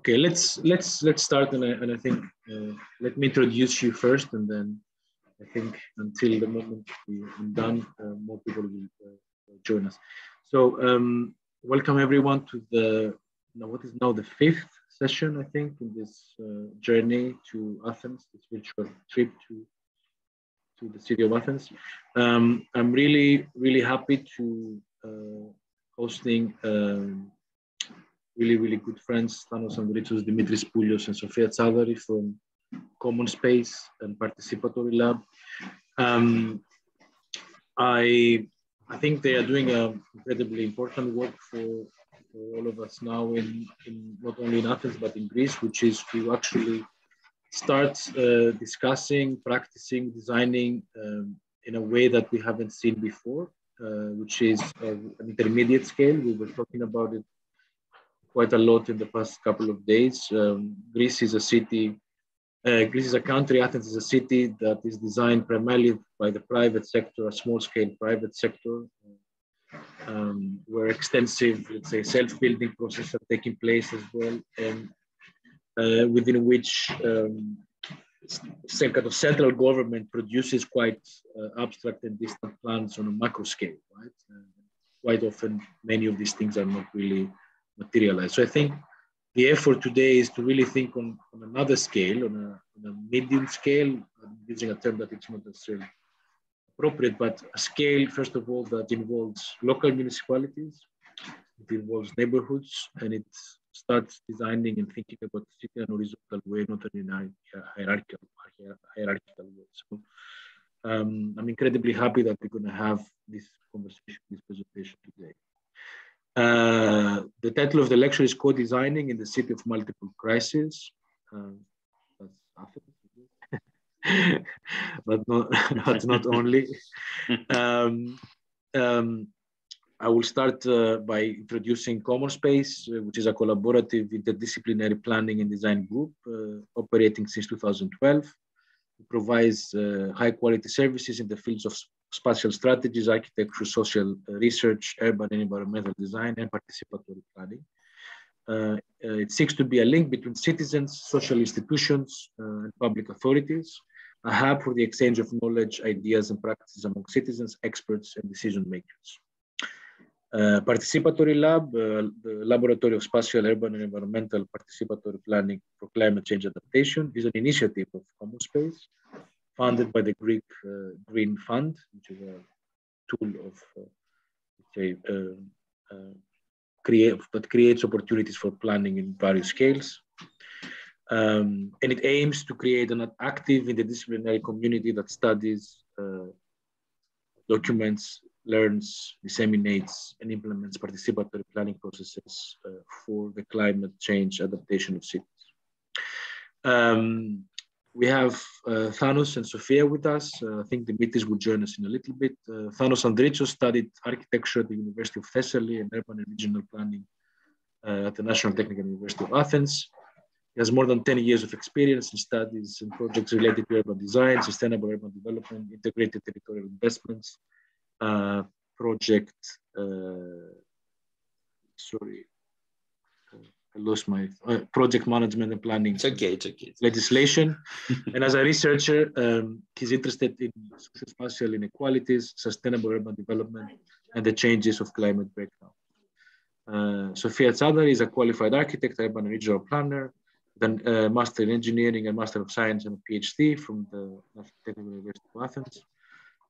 Okay, let's let's let's start, and I, and I think uh, let me introduce you first, and then I think until the moment we're done, uh, more people will uh, join us. So um, welcome everyone to the now what is now the fifth session, I think, in this uh, journey to Athens, this virtual trip to to the city of Athens. Um, I'm really really happy to uh, hosting. Um, really, really good friends, Thanos Andritsos, Dimitris Poulios, and Sofia Tsadari from Common Space and Participatory Lab. Um, I, I think they are doing an incredibly important work for, for all of us now in, in not only in Athens, but in Greece, which is to actually start uh, discussing, practicing, designing um, in a way that we haven't seen before, uh, which is uh, an intermediate scale. We were talking about it quite a lot in the past couple of days. Um, Greece is a city, uh, Greece is a country, Athens is a city that is designed primarily by the private sector, a small scale private sector, um, where extensive, let's say, self-building processes are taking place as well, and uh, within which um, some kind of central government produces quite uh, abstract and distant plans on a macro scale, right? quite often, many of these things are not really materialize. So I think the effort today is to really think on, on another scale, on a, on a medium scale, I'm using a term that it's not necessarily appropriate, but a scale, first of all, that involves local municipalities, it involves neighborhoods, and it starts designing and thinking about the city in a horizontal way, not in a hierarchical, hierarchical way. So um, I'm incredibly happy that we're going to have this conversation, this presentation today. Uh, the title of the lecture is Co-Designing in the City of Multiple Crises. Uh, but not, not, not only. Um, um, I will start uh, by introducing Common Space, uh, which is a collaborative interdisciplinary planning and design group uh, operating since 2012. Provides uh, high quality services in the fields of spatial strategies, architecture, social research, urban and environmental design, and participatory planning. Uh, uh, it seeks to be a link between citizens, social institutions, uh, and public authorities, a hub for the exchange of knowledge, ideas, and practices among citizens, experts, and decision makers. Uh, participatory Lab, uh, the Laboratory of Spatial, Urban, and Environmental Participatory Planning for Climate Change Adaptation, is an initiative of Common Space funded by the Greek uh, Green Fund, which is a tool of, uh, say, uh, create, that creates opportunities for planning in various scales. Um, and it aims to create an active interdisciplinary community that studies, documents, learns, disseminates, and implements participatory planning processes uh, for the climate change adaptation of cities. Um, we have uh, Thanos and Sofia with us. Uh, I think Dimitris will join us in a little bit. Uh, Thanos Andritsos studied architecture at the University of Thessaly and urban and regional planning uh, at the National Technical University of Athens. He has more than 10 years of experience in studies and projects related to urban design, sustainable urban development, integrated territorial investments, uh, project, uh, sorry, I lost my uh, project management and planning. It's okay, it's okay. Legislation. and as a researcher, um, he's interested in social spatial inequalities, sustainable urban development, and the changes of climate breakdown. Uh, Sofia is a qualified architect, urban and regional planner, then uh, master in engineering and master of science and a PhD from the National Technical University of Athens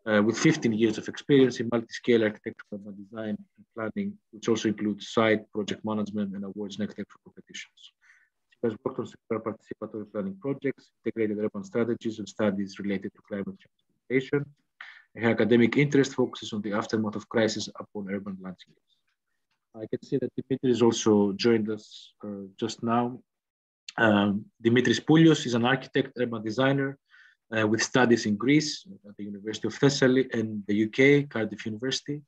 uh, with 15 years of experience in multi-scale architectural design and planning, which also includes site, project management, and awards in architectural competitions. She has worked on several participatory planning projects, integrated urban strategies and studies related to climate change adaptation. Her academic interest focuses on the aftermath of crisis upon urban landscapes. I can see that Dimitris also joined us uh, just now. Um, Dimitris Poulios is an architect, urban designer, uh, with studies in Greece at the University of Thessaly and the UK, Cardiff University.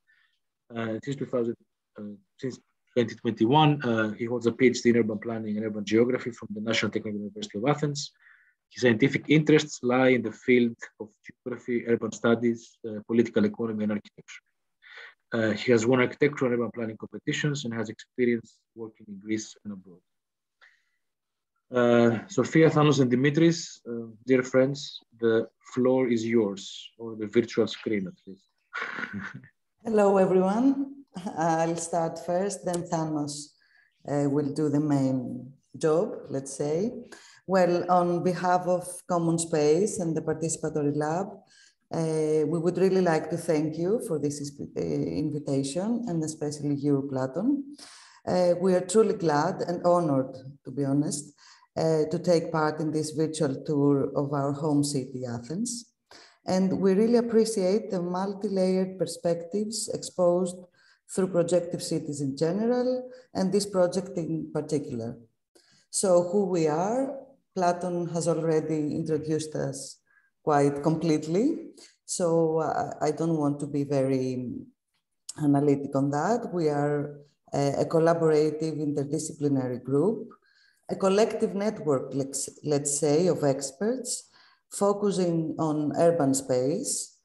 Uh, since, 2000, uh, since 2021, uh, he holds a PhD in urban planning and urban geography from the National Technical University of Athens. His scientific interests lie in the field of geography, urban studies, uh, political economy, and architecture. Uh, he has won architectural and urban planning competitions and has experience working in Greece and abroad. Uh, Sofia, Thanos, and Dimitris, uh, dear friends, the floor is yours, or the virtual screen at least. Hello, everyone. I'll start first, then Thanos uh, will do the main job, let's say. Well, on behalf of Common Space and the Participatory Lab, uh, we would really like to thank you for this uh, invitation and especially you, Platon. Uh, we are truly glad and honored, to be honest, uh, to take part in this virtual tour of our home city, Athens. And we really appreciate the multi-layered perspectives exposed through projective cities in general, and this project in particular. So who we are, Platon has already introduced us quite completely. So uh, I don't want to be very analytic on that. We are a, a collaborative interdisciplinary group a collective network, let's, let's say, of experts focusing on urban space.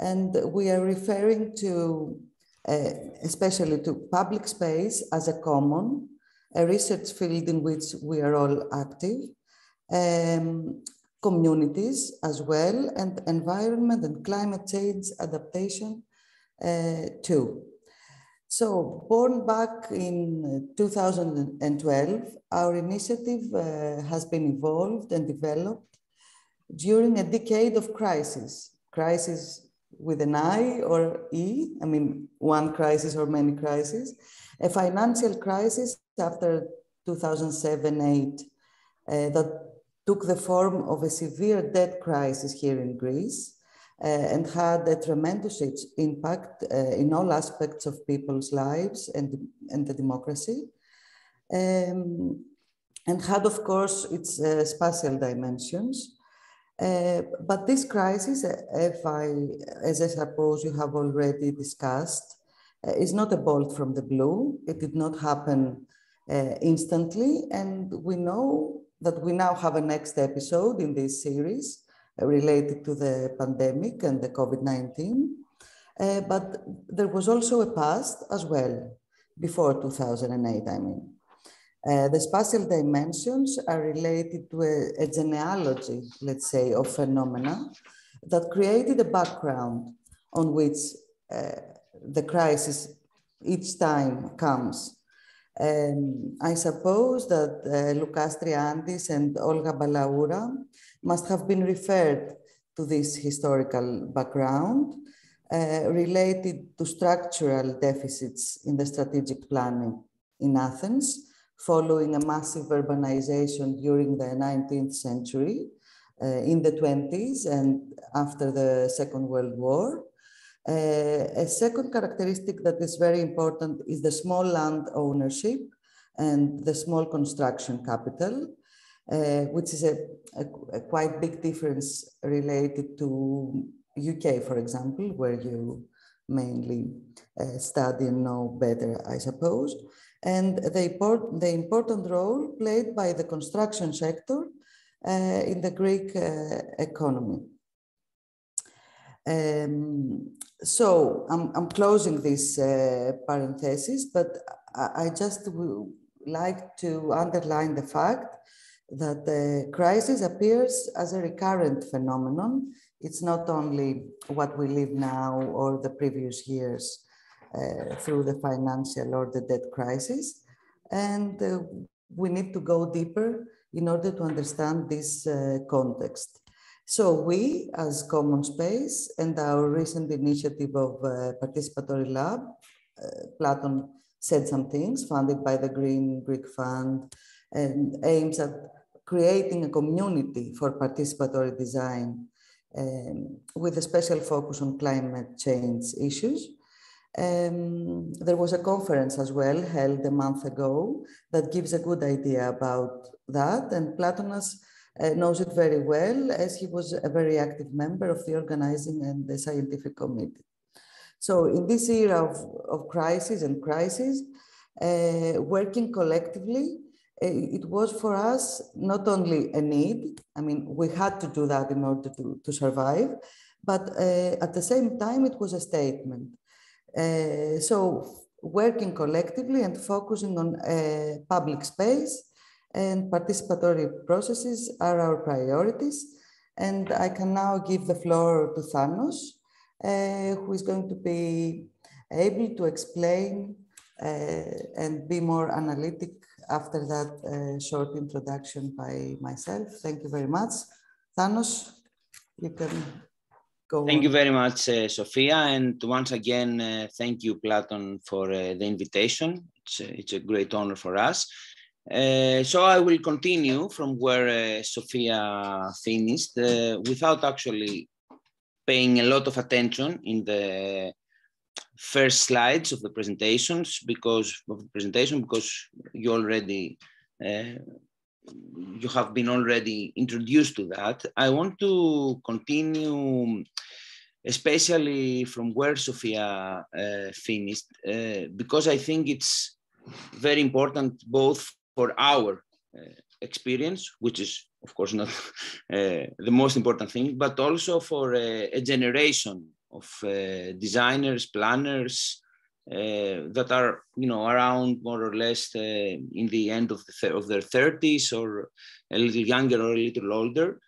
And we are referring to, uh, especially to public space as a common, a research field in which we are all active, um, communities as well, and environment and climate change adaptation uh, too. So born back in 2012, our initiative uh, has been evolved and developed during a decade of crisis, crisis with an I or E, I mean, one crisis or many crises, a financial crisis after 2007-8 uh, that took the form of a severe debt crisis here in Greece, uh, and had a tremendous impact uh, in all aspects of people's lives and, and the democracy. Um, and had, of course, its uh, spatial dimensions. Uh, but this crisis, if I, as I suppose you have already discussed, uh, is not a bolt from the blue. It did not happen uh, instantly. And we know that we now have a next episode in this series related to the pandemic and the COVID-19. Uh, but there was also a past as well, before 2008, I mean. Uh, the spatial dimensions are related to a, a, genealogy, let's say, of phenomena that created a background on which uh, the crisis each time comes. Um, I suppose that uh, Loukas Triantis and Olga Balaoura must have been referred to this historical background uh, related to structural deficits in the strategic planning in Athens following a massive urbanization during the 19th century uh, in the 20s and after the Second World War. Uh, a second characteristic that is very important is the small land ownership and the small construction capital uh, which is a, a, a, quite big difference related to UK, for example, where you mainly uh, study and know better, I suppose. And the, import, the important role played by the construction sector uh, in the Greek uh, economy. Um, so I'm, I'm, closing this uh, parenthesis, but I, I just would like to underline the fact that the crisis appears as a recurrent phenomenon. It's not only what we live now or the previous years uh, through the financial or the debt crisis. And uh, we need to go deeper in order to understand this uh, context. So we, as Common Space and our recent initiative of uh, Participatory Lab, uh, Platon said some things, funded by the Green Greek Fund, and aims at creating a community for participatory design um, with a special focus on climate change issues. Um, there was a conference as well held a month ago that gives a good idea about that. And Platonas knows it very well as he was a very active member of the organizing and the scientific committee. So in this era of, of crisis and crisis, uh, working collectively it was for us not only a need, I mean, we had to do that in order to, to survive, but uh, at the same time, it was a statement. Uh, so working collectively and focusing on uh, public space and participatory processes are our priorities. And I can now give the floor to Thanos, uh, who is going to be able to explain uh, and be more analytic after that uh, short introduction by myself. Thank you very much. Thanos, you can go Thank on. you very much, uh, Sofia. And once again, uh, thank you, Platon, for uh, the invitation. It's, it's a great honor for us. Uh, so I will continue from where uh, Sofia finished uh, without actually paying a lot of attention in the first slides of the presentations because of the presentation because you already uh, you have been already introduced to that. I want to continue especially from where Sofia uh, finished because I think it's very important both for our uh, experience, which is of course not uh, the most important thing, but also for a generation of uh, designers, planners uh, that are, you know, around more or less in the end of, the of their 30s or a little younger or a little older.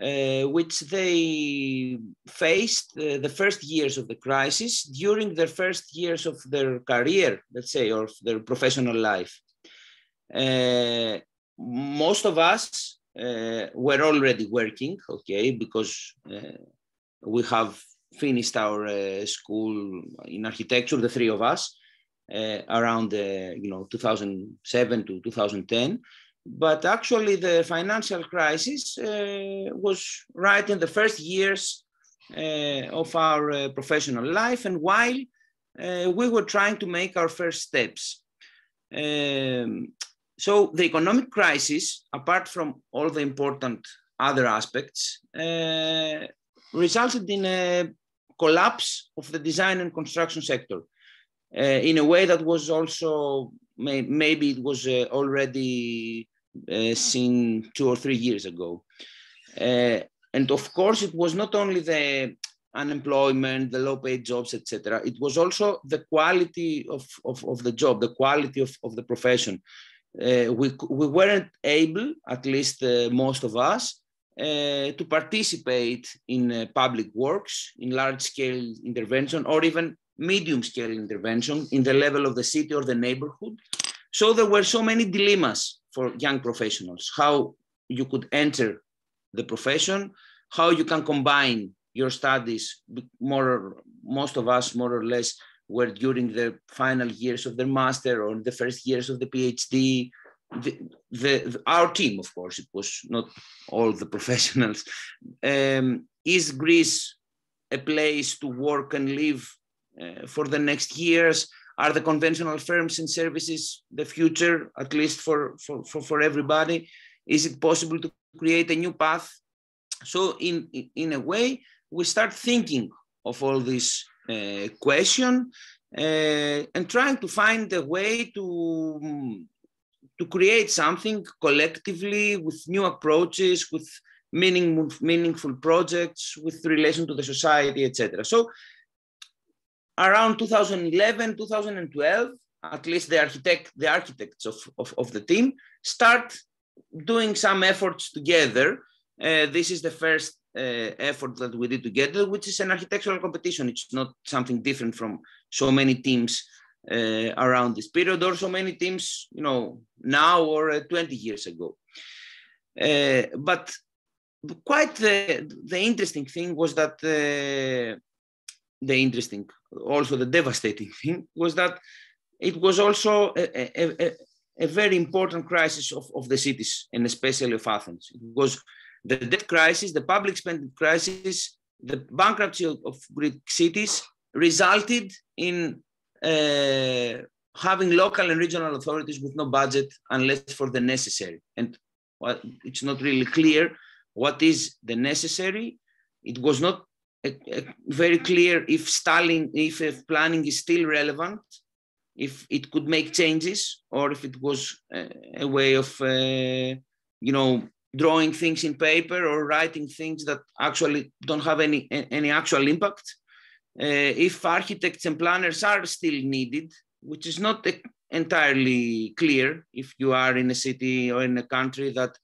Uh, which they faced uh, the first years of the crisis during their first years of their career, let's say, or their professional life. Uh, most of us were already working, okay, because we have finished our school in architecture, the three of us, around you know 2007 to 2010 but actually the financial crisis uh, was right in the first years uh, of our uh, professional life and while we were trying to make our first steps. Um, so the economic crisis, apart from all the important other aspects, resulted in a collapse of the design and construction sector uh, in a way that was also may, maybe it was uh, already uh, seen two or three years ago. and of course, it was not only the unemployment, the low paid jobs, etc. It was also the quality of, of, of, the job, the quality of, of the profession. Uh, we, we weren't able, at least uh, most of us, uh, to participate in public works, in large scale intervention, or even medium scale intervention in the level of the city or the neighborhood. So there were so many dilemmas for young professionals, how you could enter the profession, how you can combine your studies, more, most of us more or less were during the final years of their master or the first years of the PhD. The, the, the our team, of course, it was not all the professionals. Um, is Greece a place to work and live uh, for the next years? Are the conventional firms and services the future, at least for, for, for, for everybody? Is it possible to create a new path? So in, in a way, we start thinking of all these question uh, and trying to find a way to, to create something collectively with new approaches, with meaning, meaningful projects, with relation to the society, etc. So around 2011, 2012, at least the architect, the architects of, of, of the team start doing some efforts together. Uh, this is the first uh, effort that we did together, which is an architectural competition. It's not something different from so many teams uh, around this period or so many teams, you know, now or uh, 20 years ago. Uh, but quite the, the interesting thing was that uh, the interesting, also the devastating thing was that it was also a, a, a, a very important crisis of, of the cities and especially of Athens. It was the debt crisis, the public spending crisis, the bankruptcy of, of Greek cities resulted in uh, having local and regional authorities with no budget unless for the necessary. And well, it's not really clear what is the necessary. It was not very clear if Stalin, if, if planning is still relevant, if it could make changes, or if it was a, a way of, uh, you know, drawing things in paper or writing things that actually don't have any any actual impact. Uh, if architects and planners are still needed, which is not entirely clear if you are in a city or in a country that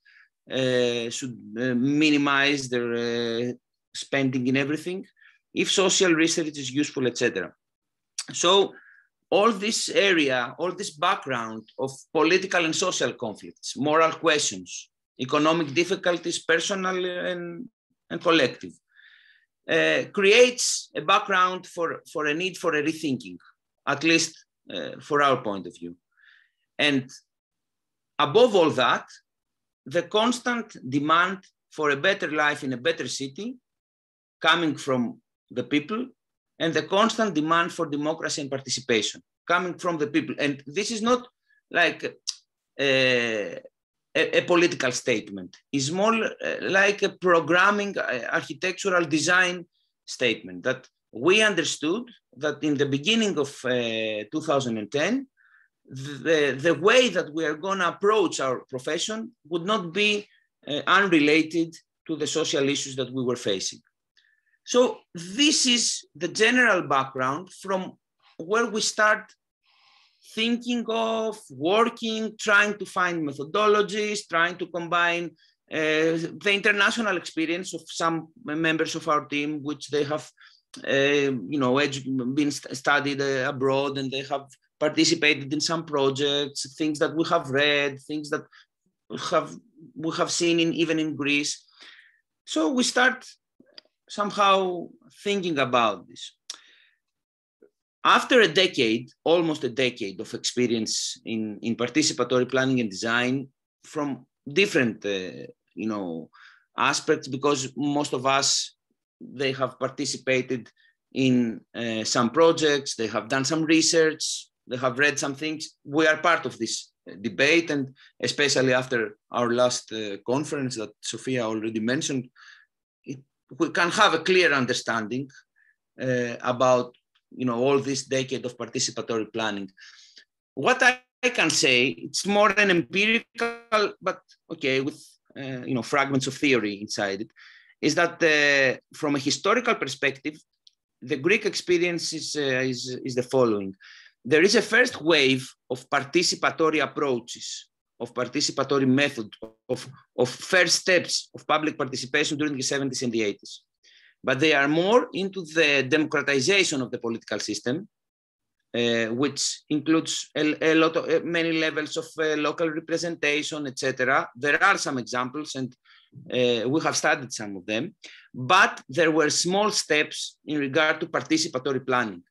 uh, should uh, minimize their uh, spending in everything, if social research is useful, etc. So all this area, all this background of political and social conflicts, moral questions, economic difficulties, personal and, and collective, uh, creates a background for, for a need for a rethinking, at least uh, for our point of view. And above all that, the constant demand for a better life in a better city coming from the people and the constant demand for democracy and participation coming from the people. And this is not like a, a, a political statement. It's more uh, like a programming, uh, architectural design statement that we understood that in the beginning of uh, 2010, the, the way that we are going to approach our profession would not be uh, unrelated to the social issues that we were facing. So this is the general background from where we start thinking of, working, trying to find methodologies, trying to combine uh, the international experience of some members of our team, which they have, uh, you know, been studied uh, abroad and they have participated in some projects, things that we have read, things that have we have seen in even in Greece. So we start somehow thinking about this. After a decade, almost a decade of experience in, in participatory planning and design from different, uh, you know, aspects, because most of us, they have participated in uh, some projects, they have done some research, they have read some things. We are part of this uh, debate, and especially after our last uh, conference that Sofia already mentioned, we can have a clear understanding uh, about you know all this decade of participatory planning. What I, I can say, it's more an empirical, but okay, with uh, you know fragments of theory inside it, is that uh, from a historical perspective, the Greek experience is, uh, is, is the following. There is a first wave of participatory approaches of participatory method, of, of first steps of public participation during the 70s and the 80s. But they are more into the democratization of the political system, uh, which includes a, a, lot of uh, many levels of uh, local representation, etc. There are some examples, and uh, we have studied some of them. But there were small steps in regard to participatory planning.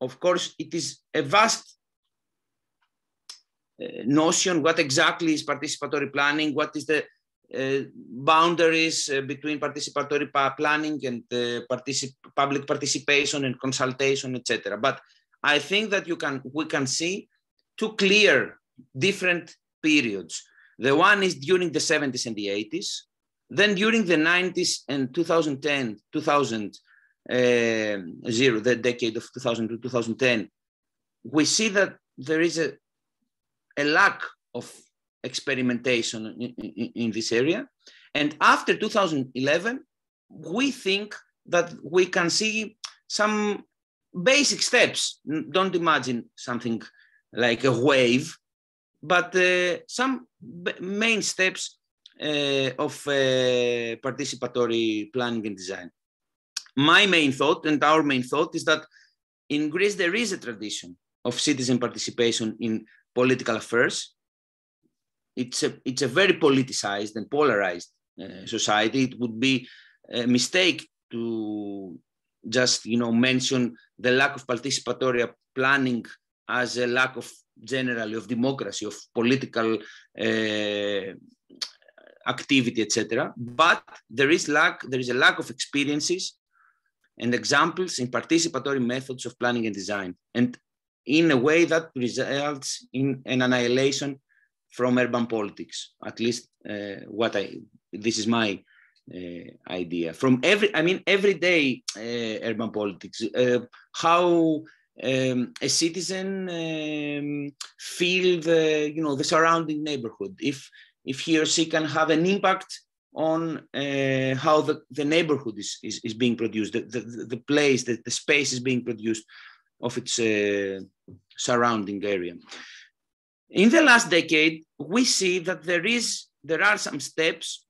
Of course, it is a vast uh, notion, what exactly is participatory planning, what is the boundaries uh, between participatory planning and particip public participation and consultation, etc. But I think that you can we can see two clear different periods. The one is during the 70s and the 80s. Then during the 90s and 2010, 2000, uh, zero, the decade of 2000 to 2010, we see that there is a a lack of experimentation in, in, in this area. And after 2011, we think that we can see some basic steps. Don't imagine something like a wave, but uh, some main steps uh, of uh, participatory planning and design. My main thought and our main thought is that in Greece there is a tradition of citizen participation in political affairs. It's a, it's a very politicized and polarized uh, society. It would be a mistake to just you know mention the lack of participatory planning as a lack of generally of democracy, of political uh, activity, etc. But there is lack, there is a lack of experiences and examples in participatory methods of planning and design. And in a way that results in an annihilation from urban politics. At least uh, what I, this is my uh, idea. From every, I mean, everyday uh, urban politics, how um, a citizen um, feel the, you know, the surrounding neighborhood. If, if he or she can have an impact on uh, how the, the neighborhood is, is, is being produced, the, the, the place, the, the space is being produced of its uh, surrounding area. In the last decade, we see that there is there are some steps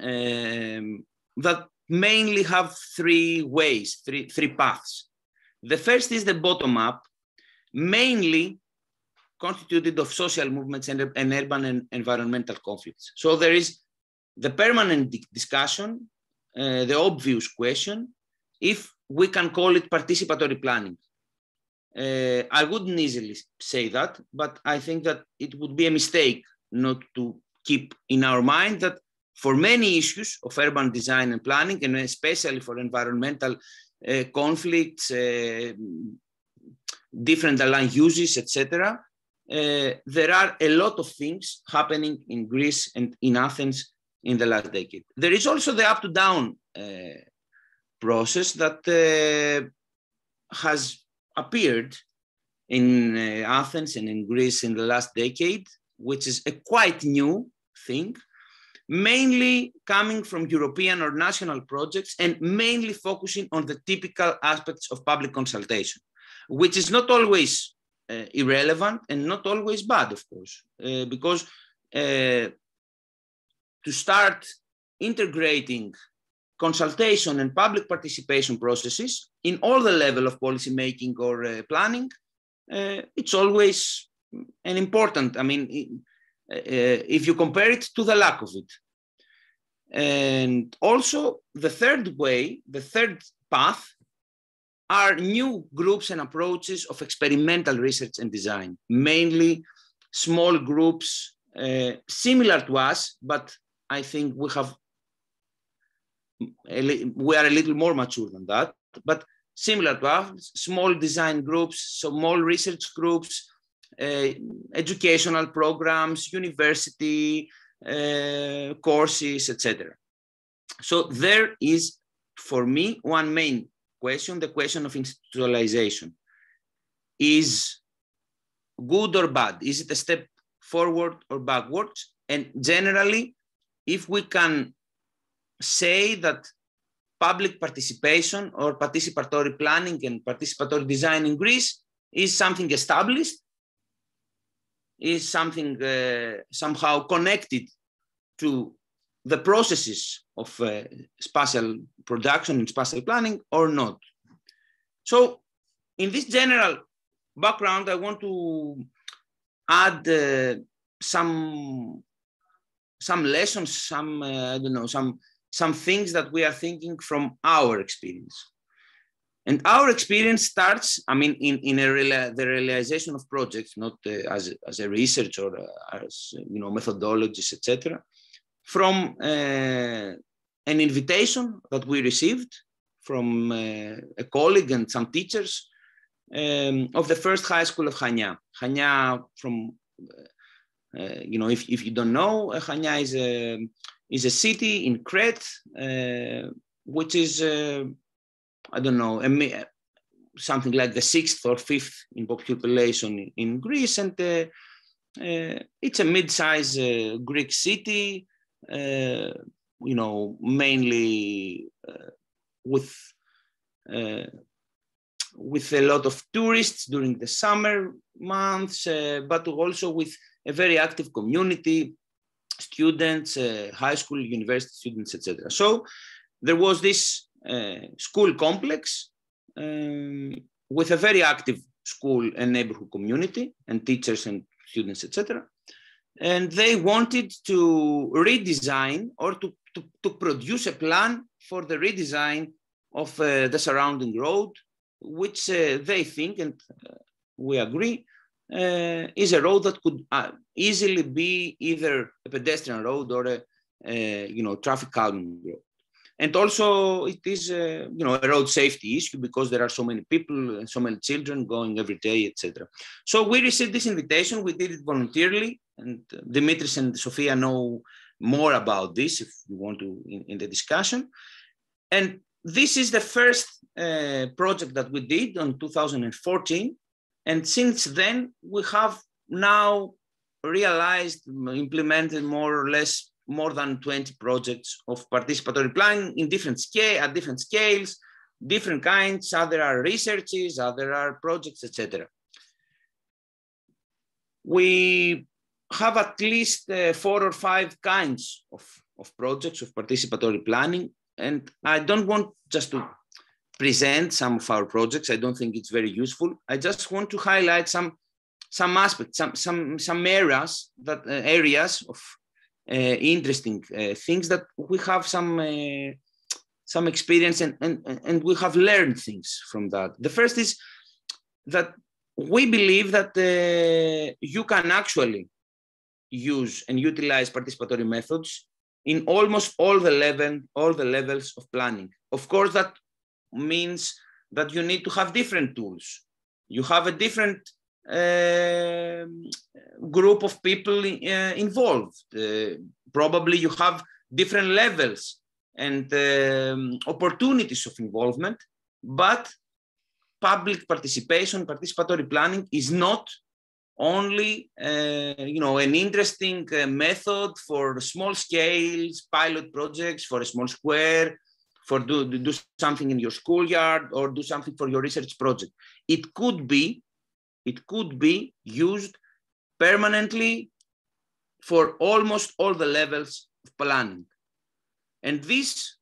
um, that mainly have three ways, three, three paths. The first is the bottom up, mainly constituted of social movements and, and urban and environmental conflicts. So there is the permanent discussion, uh, the obvious question, if we can call it participatory planning. Uh, I wouldn't easily say that, but I think that it would be a mistake not to keep in our mind that for many issues of urban design and planning, and especially for environmental uh, conflicts, uh, different land uses, etc., uh, there are a lot of things happening in Greece and in Athens in the last decade. There is also the up to down uh, process that uh, has appeared in uh, Athens and in Greece in the last decade, which is a quite new thing, mainly coming from European or national projects and mainly focusing on the typical aspects of public consultation, which is not always uh, irrelevant and not always bad, of course, uh, because uh, to start integrating consultation and public participation processes in all the level of policy making or uh, planning, uh, it's always an important, I mean, uh, if you compare it to the lack of it. And also the third way, the third path are new groups and approaches of experimental research and design, mainly small groups uh, similar to us, but I think we have we are a little more mature than that, but similar to us, small design groups, small research groups, uh, educational programs, university uh, courses, etc. So there is, for me, one main question, the question of institutionalization. Is good or bad? Is it a step forward or backwards? And generally, if we can say that public participation or participatory planning and participatory design in Greece is something established, is something uh, somehow connected to the processes of uh, spatial production and spatial planning or not. So in this general background, I want to add uh, some some lessons, some uh, I don't know, some some things that we are thinking from our experience. And our experience starts, I mean, in, in a the realization of projects, not uh, as, as a research or uh, as, you know, methodologies, etc from uh, an invitation that we received from uh, a colleague and some teachers um, of the first high school of Chania. Chania from, uh, you know, if, if you don't know, Chania is a, is a city in Crete, which is, I don't know, a, something like the sixth or fifth in population in, Greece. And uh, uh, it's a mid-sized uh, Greek city uh, you know, mainly uh, with uh, with a lot of tourists during the summer months, but also with a very active community, students, high school, university students, etc. So there was this school complex um, with a very active school and neighborhood community and teachers and students, etc and they wanted to redesign or to, to, to produce a plan for the redesign of uh, the surrounding road, which uh, they think, and uh, we agree, uh, is a road that could uh, easily be either a pedestrian road or a, a you know traffic calming road. And also it is a, you know a road safety issue because there are so many people and so many children going every day, etc. So we received this invitation. We did it voluntarily and Dimitris and Sofia know more about this if you want to in, in the discussion. And this is the first uh, project that we did on 2014. And since then, we have now realized, implemented more or less more than 20 projects of participatory planning in different scale, at different scales, different kinds. Other are researches, other are projects, etc. we have at least uh, four or five kinds of, of projects of participatory planning. And I don't want just to present some of our projects. I don't think it's very useful. I just want to highlight some some aspects, some some some areas that uh, areas of uh, interesting uh, things that we have some uh, some experience and, and and we have learned things from that. The first is that we believe that uh, you can actually use and utilize participatory methods in almost all the level all the levels of planning. Of course, that means that you need to have different tools. You have a different uh, group of people uh, involved. Uh, probably you have different levels and um, opportunities of involvement, but public participation, participatory planning is not only uh, you know an interesting uh, method for small scales pilot projects for a small square for do, do something in your schoolyard or do something for your research project. It could be, it could be used permanently for almost all the levels of planning. And this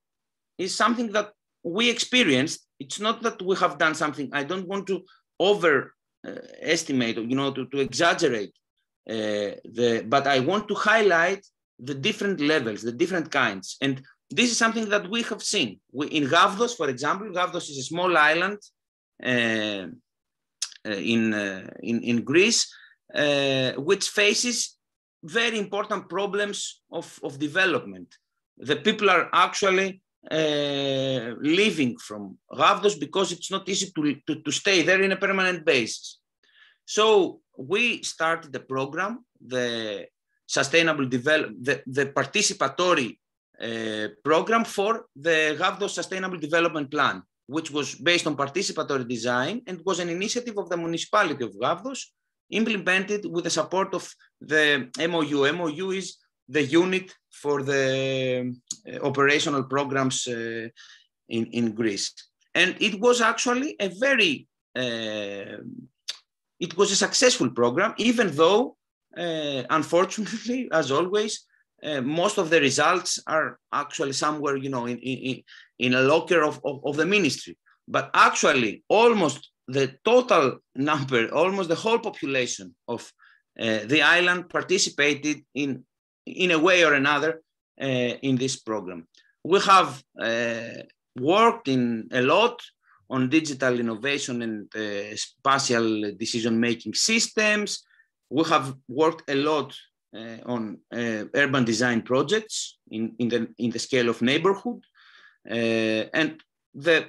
is something that we experienced. It's not that we have done something. I don't want to overestimate, uh, you know, to, to exaggerate uh, the, but I want to highlight the different levels, the different kinds. And this is something that we have seen. We, in Gavdos, for example, Gavdos is a small island uh, uh in, uh, in, in Greece, uh, which faces very important problems of, of development. The people are actually uh, leaving from Gavdos because it's not easy to, to, to stay there in a permanent basis. So we started the program, the sustainable development, the participatory program for the Gavdos Sustainable Development Plan, which was based on participatory design and was an initiative of the municipality of Gavdos, implemented with the support of the MOU. MOU is the unit for the uh, operational programs uh, in, in Greece. And it was actually a very, uh, it was a successful program, even though, uh, unfortunately, as always, uh, most of the results are actually somewhere, you know, in, in, in a locker of, of, of, the ministry. But actually, almost the total number, almost the whole population of uh, the island participated in, in a way or another uh, in this program. We have uh, worked in a lot on digital innovation and uh, spatial decision-making systems. We have worked a lot on uh, urban design projects in, in, the, in the scale of neighborhood. Uh, and the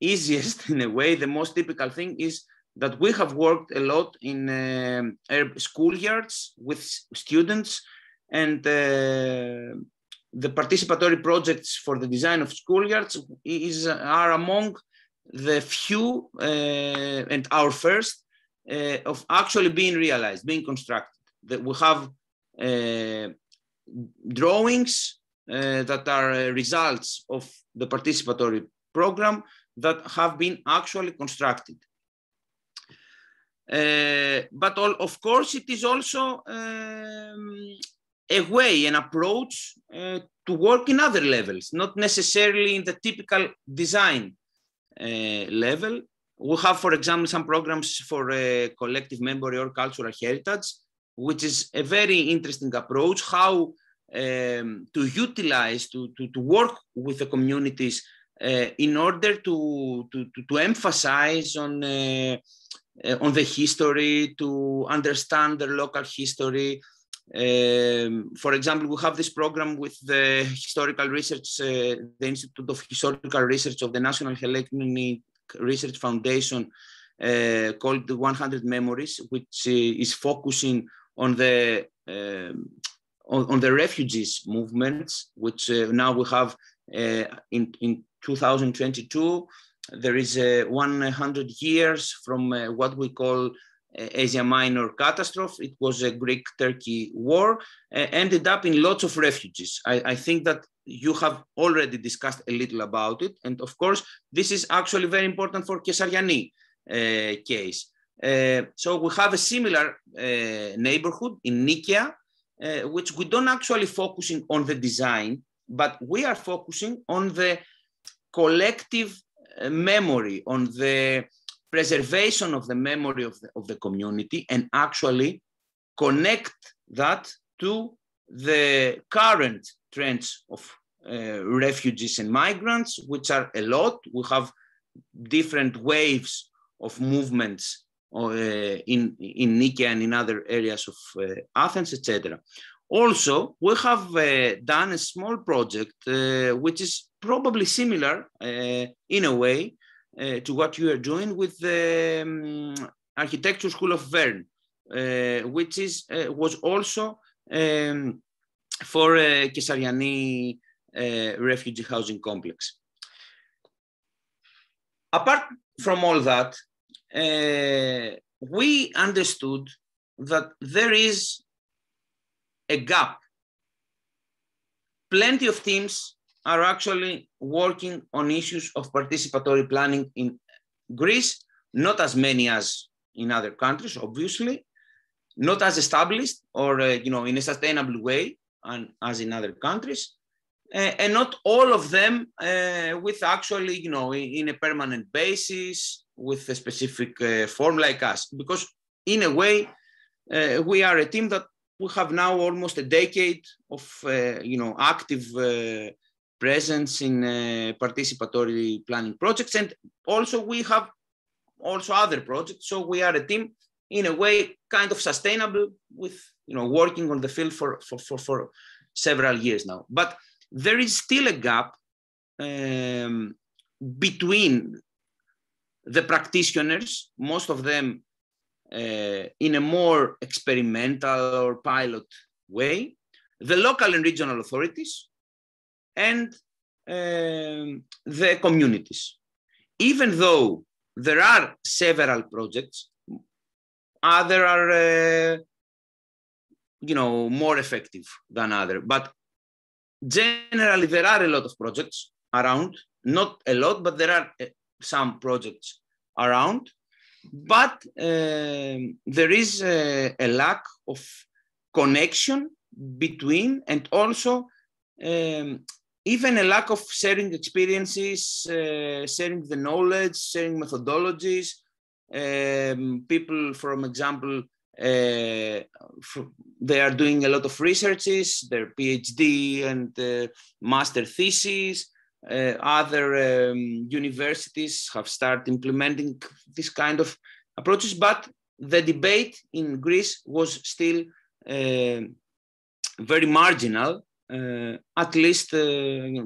easiest, in a way, the most typical thing is that we have worked a lot in um, schoolyards with students and uh, the participatory projects for the design of schoolyards is, are among the few uh, and our first uh, of actually being realized, being constructed. That we have uh, drawings uh, that are uh, results of the participatory program that have been actually constructed. Uh, but all, of course, it is also um, a way, an approach uh, to work in other levels, not necessarily in the typical design uh, level. We have, for example, some programs for collective memory or cultural heritage which is a very interesting approach, how um, to utilize, to, to, to work with the communities uh, in order to, to, to, emphasize on, uh, uh, on the history, to understand their local history. Um, for example, we have this program with the Historical Research, uh, the Institute of Historical Research of the National Hellenic Research Foundation uh, called 100 Memories, which uh, is focusing on the um, on, on, the refugees movements, which uh, now we have uh, in, in 2022. There is uh, 100 years from uh, what we call uh, Asia Minor catastrophe. It was a Greek-Turkey war, uh, ended up in lots of refugees. I, I think that you have already discussed a little about it. And of course, this is actually very important for Kaisariani case. Uh, so we have a similar uh, neighborhood in Nikaia, uh, which we don't actually focusing on the design, but we are focusing on the collective memory, on the preservation of the memory of the, of the community and actually connect that to the current trends of uh, refugees and migrants, which are a lot. We have different waves of movements in, in Nikaia and in other areas of Athens, etc. Also, we have done a small project, which is probably similar in a way to what you are doing with the um, Architecture School of Verne, which is, was also um, for uh, Kaisariani refugee housing complex. Apart from all that, uh, we understood that there is a gap. Plenty of teams are actually working on issues of participatory planning in Greece, not as many as in other countries, obviously, not as established or uh, you know in a sustainable way and as in other countries, uh, and not all of them uh, with actually you know in, in, a permanent basis with a specific uh, form like us, because in a way uh, we are a team that we have now almost a decade of uh, you know active uh, presence in uh, participatory planning projects. And also we have also other projects. So we are a team in a way kind of sustainable with you know working on the field for for, for, for several years now. But there is still a gap um, between the practitioners most of them uh, in a more experimental or pilot way, the local and regional authorities, and um, the communities. Even though there are several projects, other are, uh, you know, more effective than other. But generally, there are a lot of projects around. Not a lot, but there are uh, some projects around but um, there is a, a, lack of connection between and also um, even a lack of sharing experiences, uh, sharing the knowledge, sharing methodologies. Um, people, for example, uh, they are doing a lot of researches, their PhD and uh, master thesis, uh, other um, universities have started implementing this kind of approaches, but the debate in Greece was still uh, very marginal, uh, at least uh,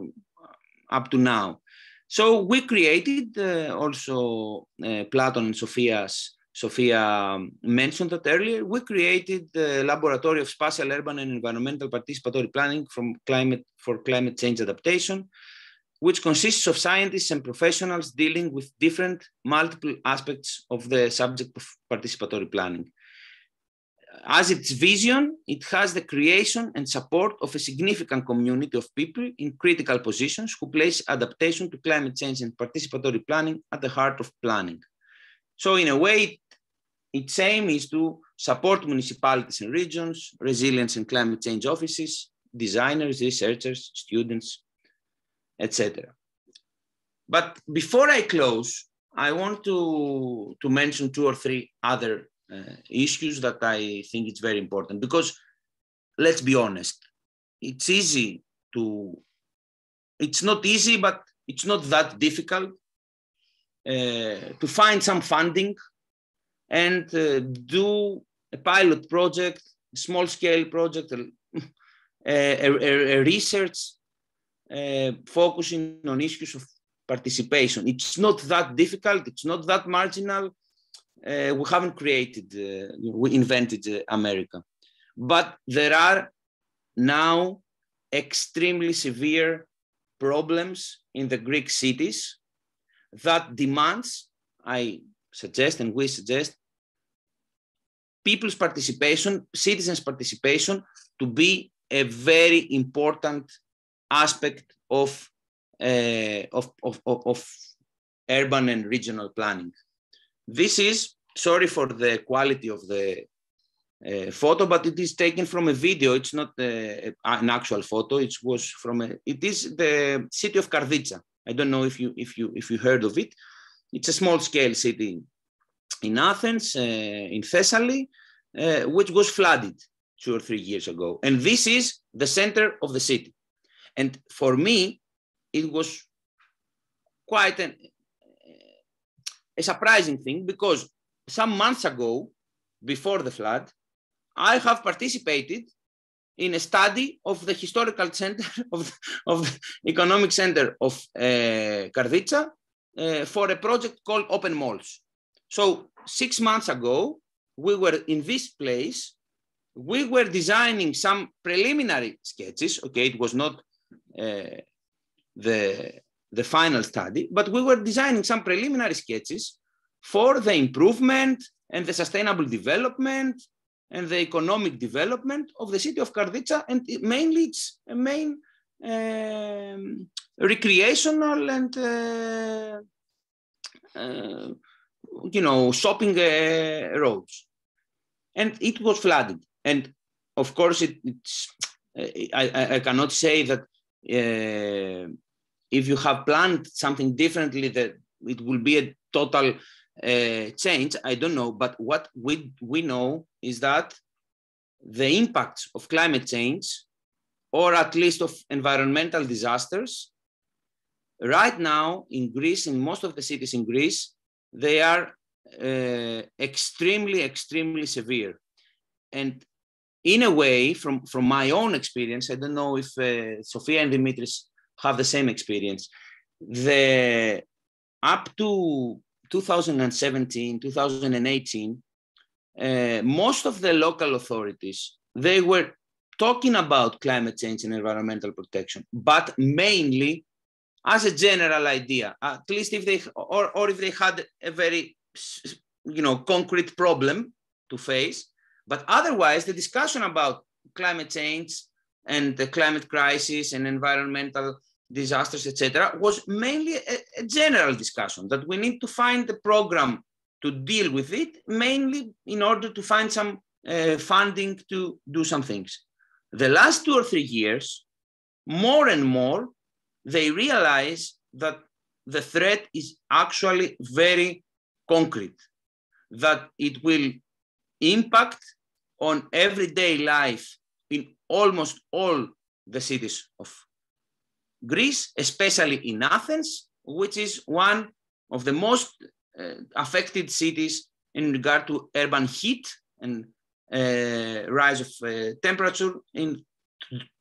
up to now. So we created uh, also uh, Platon and Sofia's Sofia mentioned that earlier, we created the Laboratory of Spatial, Urban and Environmental Participatory Planning from climate, for Climate Change Adaptation, which consists of scientists and professionals dealing with different multiple aspects of the subject of participatory planning. As its vision, it has the creation and support of a significant community of people in critical positions who place adaptation to climate change and participatory planning at the heart of planning. So in a way, its aim is to support municipalities and regions, resilience and climate change offices, designers, researchers, students, etc. But before I close, I want to, to mention two or three other uh, issues that I think it's very important because let's be honest, it's easy to, it's not easy, but it's not that difficult uh, to find some funding and uh, do a pilot project, small scale project, a, a, a research focusing on issues of participation. It's not that difficult, it's not that marginal. Uh, we haven't created, uh, we invented America. But there are now extremely severe problems in the Greek cities that demands, I suggest and we suggest, people's participation, citizens' participation to be a very important aspect of, uh, of, of, of, urban and regional planning. This is sorry for the quality of the uh, photo, but it is taken from a video. It's not uh, an actual photo. It was from a, it is the city of Karditsa. I don't know if you if you if you heard of it. It's a small scale city in Athens, in Thessaly, which was flooded two or three years ago. And this is the center of the city. And for me, it was quite an, a surprising thing because some months ago, before the flood, I have participated in a study of the historical center of, of the economic center of uh, Karditsa uh, for a project called Open Malls. So six months ago, we were in this place. We were designing some preliminary sketches. Okay, it was not the the final study, but we were designing some preliminary sketches for the improvement and the sustainable development and the economic development of the city of Karditsa, and it, mainly it's main um, recreational and uh, uh, you know shopping uh, roads, and it was flooded. And of course, it, it's I, I, cannot say that uh, if you have planned something differently that it will be a total uh, change. I don't know, but what we we know is that the impacts of climate change, or at least of environmental disasters, right now in Greece, in most of the cities in Greece, they are uh, extremely, extremely severe. And in a way, from, from my own experience, I don't know if uh, Sofia and Dimitris have the same experience. The up to 2017, 2018, uh, most of the local authorities, they were talking about climate change and environmental protection, but mainly as a general idea, at least if they, or, or if they had a very, you know, concrete problem to face. But otherwise, the discussion about climate change and the climate crisis and environmental disasters, etc., was mainly a, a, general discussion that we need to find the program to deal with it, mainly in order to find some uh, funding to do some things. The last two or three years, more and more, they realize that the threat is actually very concrete, that it will impact on everyday life in almost all the cities of Greece, especially in Athens, which is one of the most uh, affected cities in regard to urban heat and uh, rise of uh, temperature in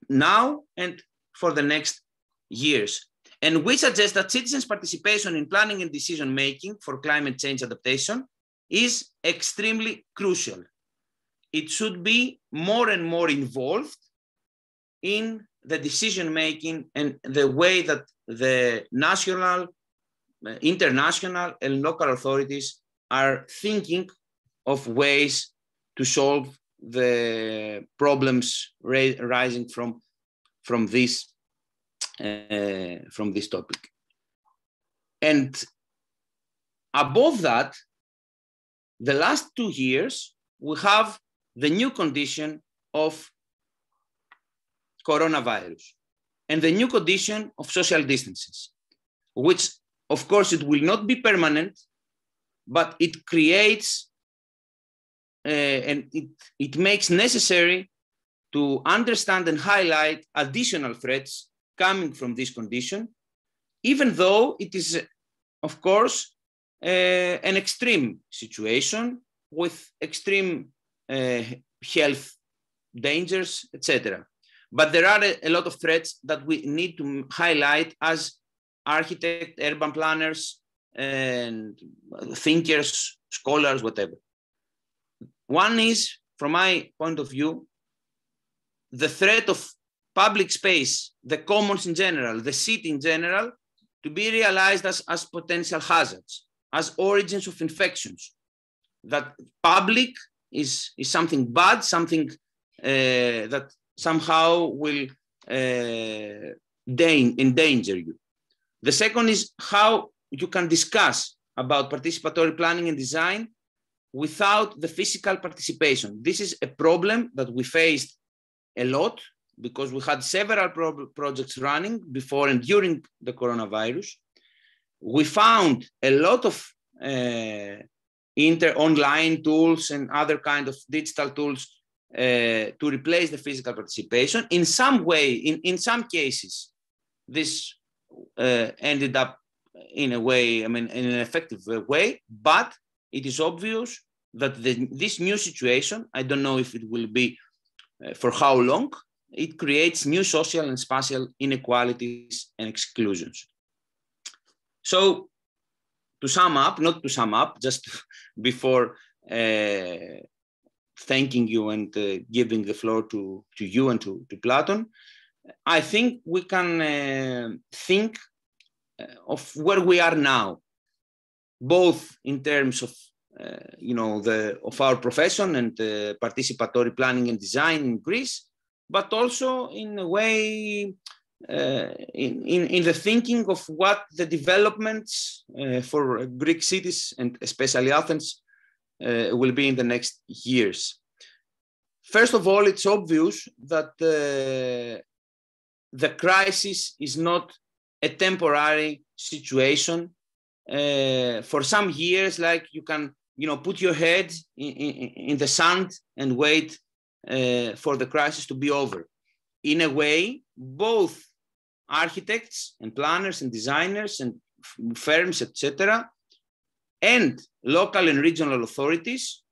now and for the next years. And we suggest that citizens' participation in planning and decision making for climate change adaptation is extremely crucial. It should be more and more involved in the decision making and the way that the national, uh, international, and local authorities are thinking of ways to solve the problems rising from, from, this, uh, from this topic. And above that, the last two years, we have the new condition of coronavirus and the new condition of social distances, which of course it will not be permanent, but it creates uh, and it, it makes necessary to understand and highlight additional threats coming from this condition, even though it is, of course, an extreme situation with extreme uh, health dangers, etc. But there are a, a lot of threats that we need to highlight as architects, urban planners, and thinkers, scholars, whatever. One is, from my point of view, the threat of public space, the commons in general, the city in general, to be realized as, as potential hazards, as origins of infections. That public is, is something bad, something uh, that somehow will uh, endanger you. The second is how you can discuss about participatory planning and design without the physical participation. This is a problem that we faced a lot because we had several pro projects running before and during the coronavirus. We found a lot of uh, inter online tools and other kind of digital tools uh, to replace the physical participation. In some way, in, in some cases, this uh, ended up in a way, I mean, in an effective way, but it is obvious that the, this new situation, I don't know if it will be uh, for how long, it creates new social and spatial inequalities and exclusions. So to sum up, not to sum up, just before uh, thanking you and uh, giving the floor to, to you and to, to Platon, I think we can uh, think uh, of where we are now, both in terms of uh, you know the of our profession and participatory planning and design in Greece, but also in a way uh, in, in, in, the thinking of what the developments uh, for Greek cities and especially Athens uh, will be in the next years. First of all, it's obvious that the crisis is not a temporary situation. Uh, for some years, like you can, you know, put your head in, in, in the sand and wait uh, for the crisis to be over. In a way, both architects and planners and designers and firms, etc., and local and regional authorities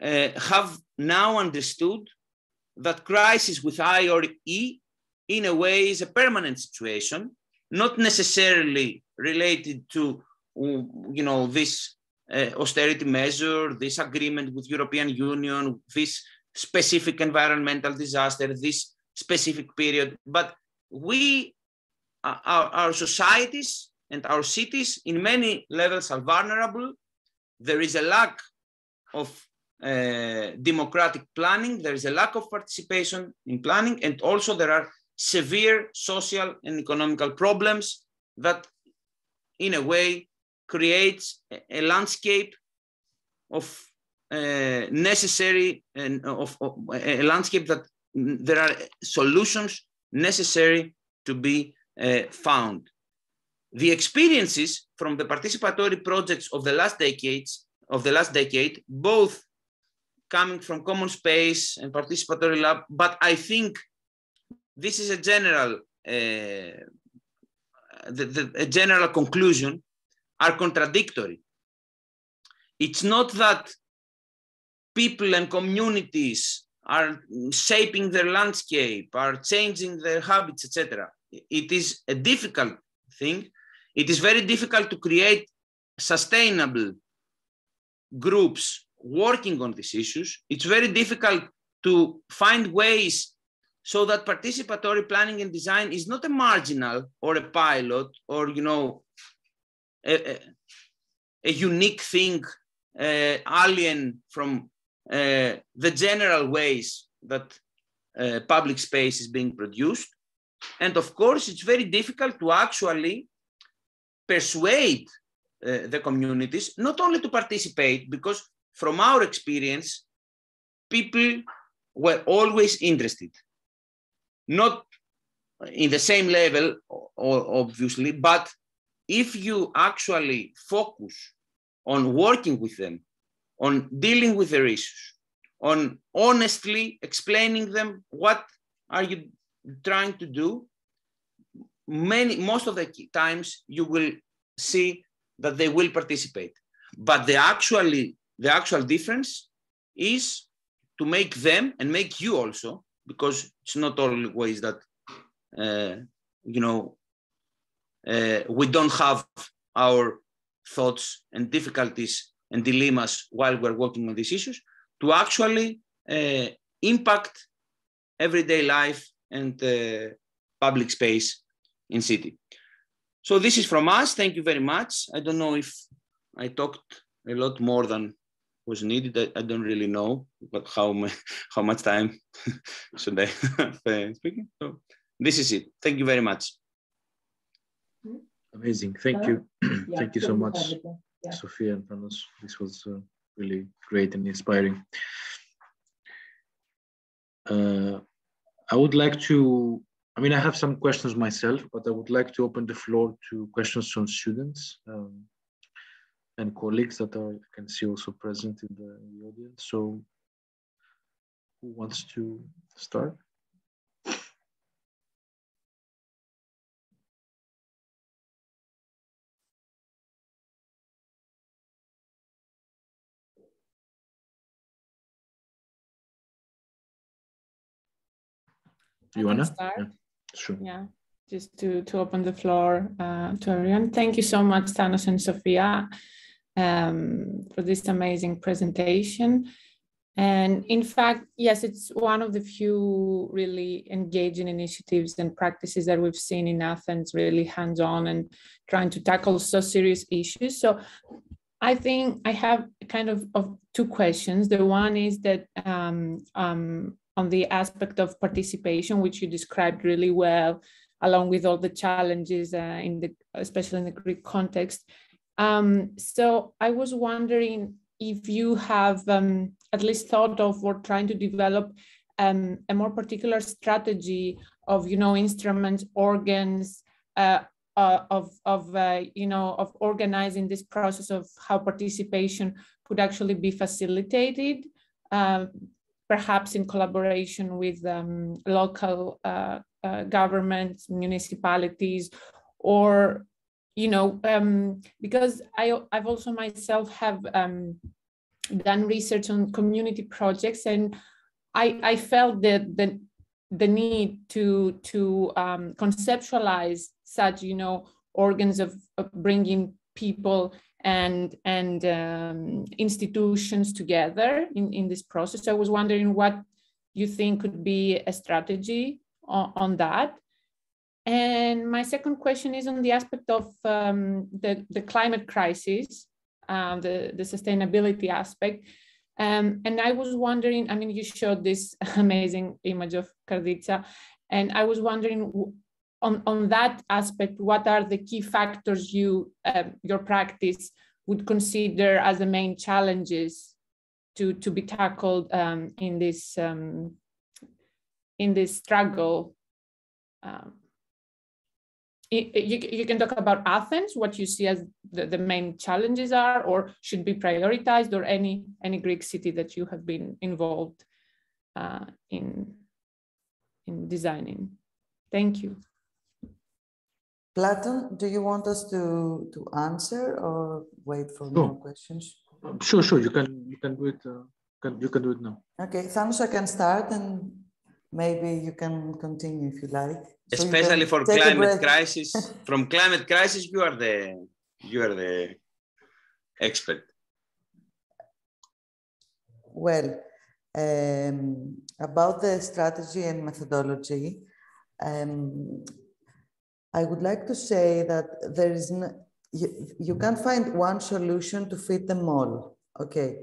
uh, have now understood that crisis with I or E in a way is a permanent situation, not necessarily related to you know this uh, austerity measure, this agreement with European Union, this specific environmental disaster, this specific period, but we, our, our societies and our cities in many levels are vulnerable. There is a lack of uh, democratic planning. There is a lack of participation in planning. And also there are severe social and economical problems that in a way creates a, landscape of uh, necessary and of, of, a landscape that there are solutions necessary to be uh, found. The experiences from the participatory projects of the last decades, of the last decade, both coming from Commonspace and participatory lab, but I think this is a general, uh, the, the, a general conclusion, are contradictory. It's not that people and communities are shaping their landscape, are changing their habits, etc. It is a difficult thing. It is very difficult to create sustainable groups working on these issues. It's very difficult to find ways so that participatory planning and design is not a marginal or a pilot or you know a, a, a unique thing uh, alien from the general ways that uh, public space is being produced. And of course, it's very difficult to actually persuade uh, the communities not only to participate, because from our experience, people were always interested, not in the same level, obviously, but if you actually focus on working with them on dealing with their issues, on honestly explaining them what are you trying to do. Many, most of the times you will see that they will participate. But the actually, the actual difference is to make them and make you also, because it's not always that, uh, you know, uh, we don't have our thoughts and difficulties and dilemmas while we're working on these issues to actually uh, impact everyday life and uh, public space in city. So this is from us. Thank you very much. I don't know if I talked a lot more than was needed. I, I don't really know but how, how much time should I have speaking. So this is it. Thank you very much. Amazing. Thank you. Thank you so much. Sofia and Thanos. This was uh, really great and inspiring. Uh, I would like to, I mean, I have some questions myself, but I would like to open the floor to questions from students um, and colleagues that are, I can see also present in the, in the audience. So who wants to start? You wanna start? Yeah, sure. Yeah, just to to open the floor uh, to everyone. Thank you so much, Thanos and Sofia, um, for this amazing presentation. And in fact, yes, it's one of the few really engaging initiatives and practices that we've seen in Athens, really hands-on and trying to tackle so serious issues. So I think I have kind of, of two questions. The one is that um, um, on the aspect of participation, which you described really well, along with all the challenges uh, in the, especially in the Greek context. Um, so I was wondering if you have um, at least thought of or trying to develop um, a more particular strategy of, you know, instruments, organs, uh, uh, of, of uh, you know, of organizing this process of how participation could actually be facilitated uh, perhaps in collaboration with um, local uh, uh, governments, municipalities, or you know, um, because I I've also myself have um, done research on community projects, and I I felt that the the need to to um, conceptualize such you know organs of, of bringing people and and um, institutions together in, in this process. I was wondering what you think could be a strategy on, on that. And my second question is on the aspect of um, the, the climate crisis, um, the, the sustainability aspect. Um, and I was wondering, I mean, you showed this amazing image of Karditsa, and I was wondering on, on that aspect, what are the key factors you, uh, your practice would consider as the main challenges to, to be tackled um, in this um, in this struggle? Um, you, you can talk about Athens, what you see as the, the main challenges are, or should be prioritized, or any any Greek city that you have been involved uh, in in designing. Thank you. Platon, do you want us to, to answer or wait for sure. more questions? Sure, sure. You can you can do it. Uh, can, you can do it now. Okay, Thanos, I can start and maybe you can continue if you like. So Especially you for climate crisis. From climate crisis, you are the you are the expert. Well, um, about the strategy and methodology, um, I would like to say that there is no, you, you can't find one solution to fit them all, okay?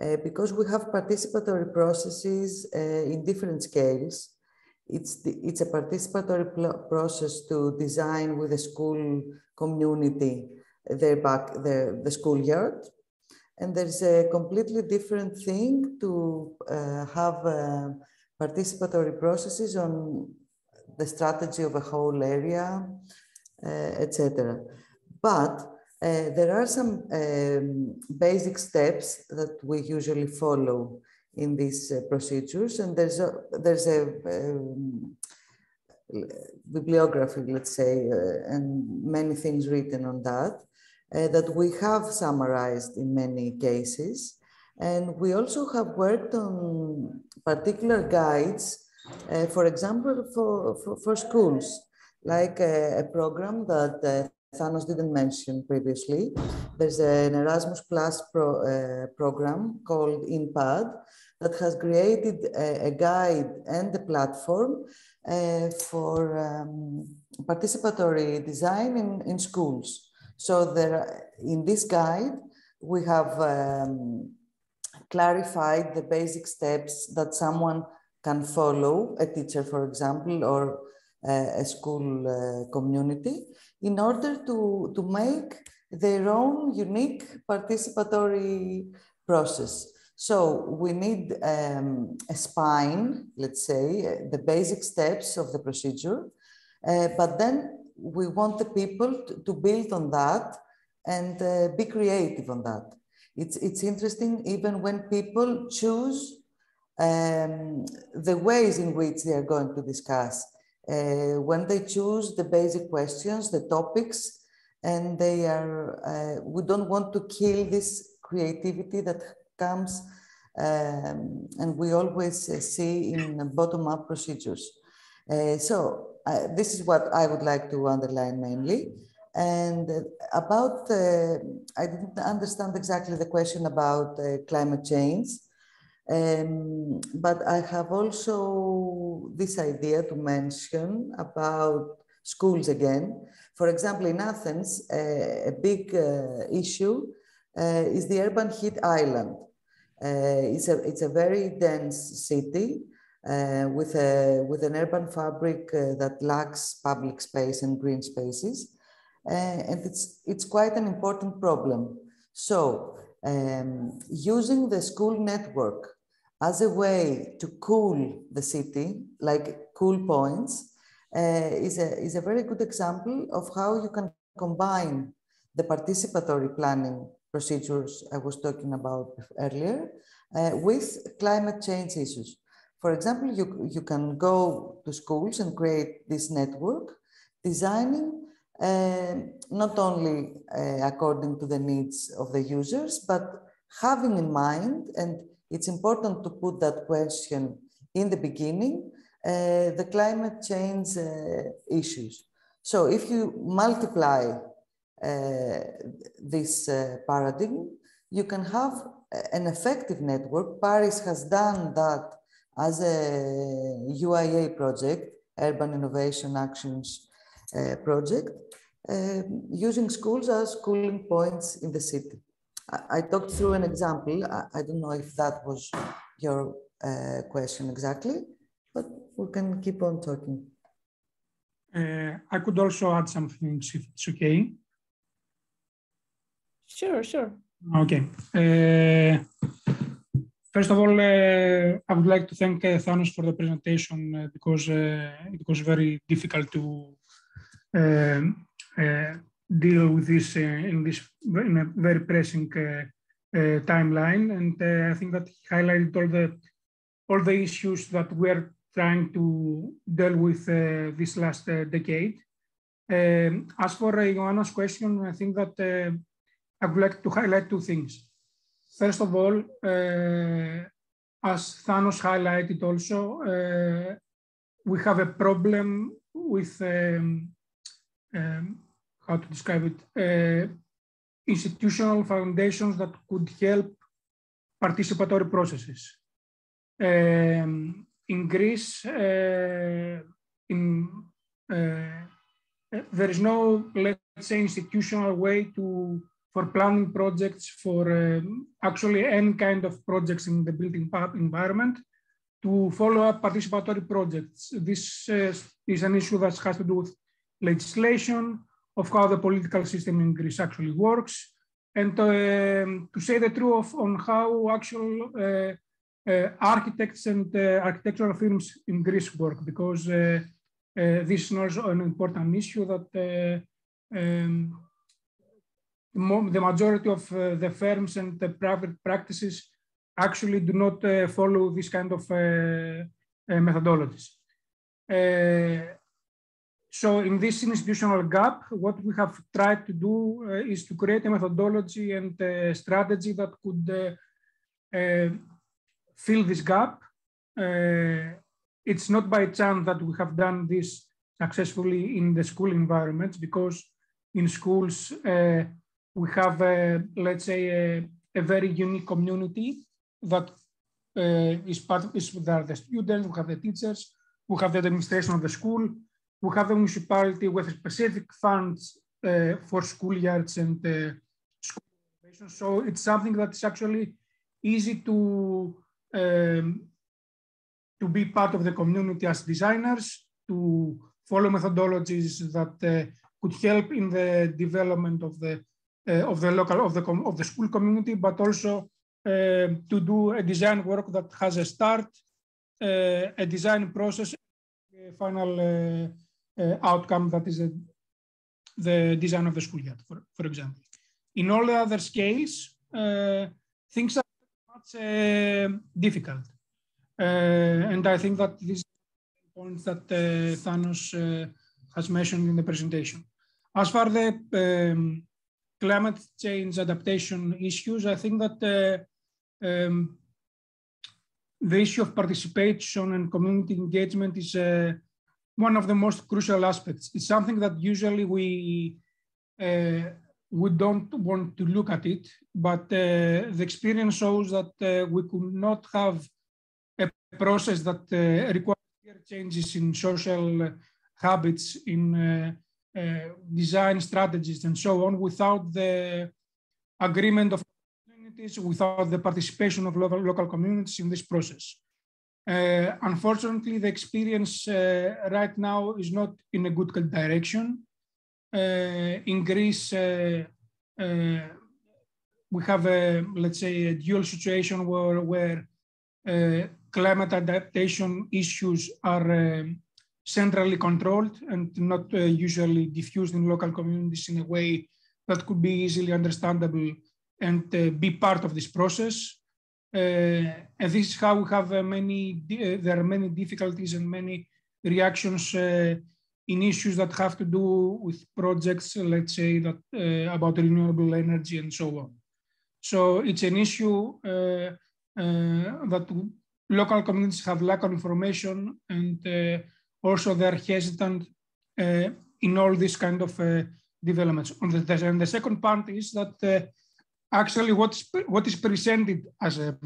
Uh, because we have participatory processes uh, in different scales. It's, the, it's a participatory process to design with the school community their back, their, the schoolyard. And there's a completely different thing to uh, have uh, participatory processes on the strategy of a whole area, uh, etc. But uh, there are some um, basic steps that we usually follow in these procedures, and there's a there's a um, bibliography, let's say, uh, and many things written on that uh, that we have summarized in many cases, and we also have worked on particular guides uh, for example, for, for, for, schools, like a, a program that uh, Thanos didn't mention previously. There's an Erasmus Plus pro, uh, program called InPad that has created a, a guide and a platform uh, for um, participatory design in, in schools. So there, in this guide, we have um, clarified the basic steps that someone can follow a teacher, for example, or a school uh, community in order to, to make their own unique participatory process. So we need um, a spine, let's say, the basic steps of the procedure, uh, but then we want the people to, to build on that and uh, be creative on that. It's, it's interesting even when people choose um, the ways in which they are going to discuss. Uh, when they choose the basic questions, the topics, and they are, uh, we don't want to kill this creativity that comes um, and we always uh, see in bottom-up procedures. Uh, so uh, this is what I would like to underline mainly. And about, I didn't understand exactly the question about uh, climate change, um, but I have also this idea to mention about schools again. For example, in Athens, uh, a big uh, issue uh, is the urban heat island. it's, a, it's a very dense city uh, with, a, with an urban fabric uh, that lacks public space and green spaces. Uh, and it's, it's quite an important problem. So um, using the school network as a way to cool the city, like cool points, uh, is, a, is a very good example of how you can combine the participatory planning procedures I was talking about earlier uh, with climate change issues. For example, you, you can go to schools and create this network, designing uh, not only uh, according to the needs of the users, but having in mind, and it's important to put that question in the beginning, uh, the climate change uh, issues. So if you multiply uh, this uh, paradigm, you can have an effective network. Paris has done that as a UIA project, Urban Innovation Actions uh, project, uh, using schools as cooling points in the city. I, I talked through an example. I, I, don't know if that was your uh, question exactly, but we can keep on talking. Uh, I could also add something if it's okay. Sure, sure. Okay. Uh, First of all, uh, I would like to thank uh, Thanos for the presentation uh, because uh, it was very difficult to um, uh, deal with this uh, in this in a very pressing timeline, and I think that he highlighted all the all the issues that we are trying to deal with this last decade. Um, as for Ioanna's question, I think that I would like to highlight two things. First of all, uh, as Thanos highlighted also, uh, we have a problem with, um, um, how to describe it, uh, institutional foundations that could help participatory processes. Um, in Greece, uh, in, uh, there is no, let's say, institutional way to for planning projects for um, actually any kind of projects in the building environment to follow up participatory projects. This uh, is an issue that has to do with legislation, of how the political system in Greece actually works, and um, to say the truth on how actual uh, uh, architects and uh, architectural firms in Greece work, because uh, uh, this is also an important issue that um, the majority of uh, the firms and the private practices actually do not uh, follow this kind of uh, methodologies. So in this institutional gap, what we have tried to do uh, is to create a methodology and a strategy that could uh, uh, fill this gap. it's not by chance that we have done this successfully in the school environments because in schools uh, we have, a, let's say, a, a, very unique community that uh, is part of, is there the students, we have the teachers, we have the administration of the school, we have the municipality with specific funds uh, for schoolyards and uh, school innovation. So it's something that is actually easy to um, to be part of the community as designers, to follow methodologies that uh, could help in the development of the of the local of the of the school community, but also to do a design work that has a start, a design process, a final outcome that is a, the design of the schoolyard, for, for example. In all the other scales, things are much difficult. and I think that this point that Thanos has mentioned in the presentation. As far the um, climate change adaptation issues, I think that uh, um, the issue of participation and community engagement is uh, one of the most crucial aspects. It's something that usually we uh, we don't want to look at it, but uh, the experience shows that uh, we could not have a process that uh, requires changes in social habits, in uh, design strategies and so on without the agreement of communities, without the participation of local, local communities in this process. Uh, unfortunately, the experience uh, right now is not in a good direction. Uh, in Greece, uh, uh, we have a, let's say, a dual situation where, where climate adaptation issues are um, centrally controlled and not uh, usually diffused in local communities in a way that could be easily understandable and uh, be part of this process. And this is how we have uh, many, uh, there are many difficulties and many reactions uh, in issues that have to do with projects, let's say, that uh, about renewable energy and so on. So it's an issue uh, uh, that local communities have lack of information and also they're hesitant in all these kind of developments. And the second part is that actually what's, what is presented as a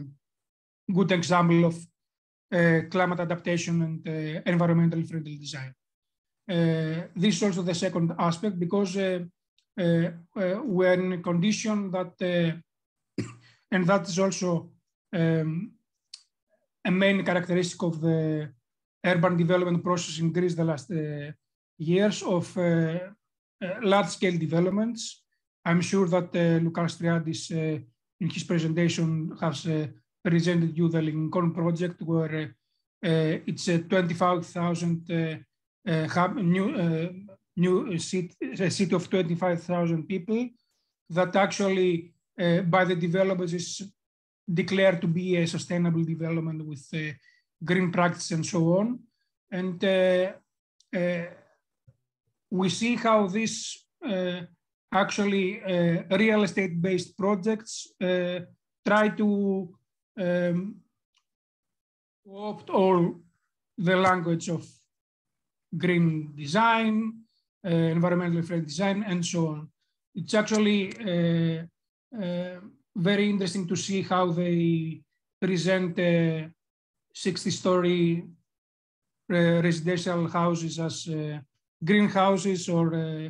good example of uh, climate adaptation and uh, environmentally friendly design. Uh, this is also the second aspect because we're in a condition that, and that is also um, a main characteristic of the urban development process in Greece the last uh, years of uh, uh, large-scale developments. I'm sure that uh, Loukas Triantis, in his presentation, has presented you the Ellinikon project, where it's a 25,000 new new city, a city of 25,000 people that actually uh, by the developers is declared to be a sustainable development with uh, green practice and so on. And uh, uh, we see how this uh, actually real estate-based projects try to um, opt all the language of green design, uh, environmentally friendly design, and so on. It's actually uh, uh, very interesting to see how they present 60 story uh, residential houses as uh, greenhouses or uh,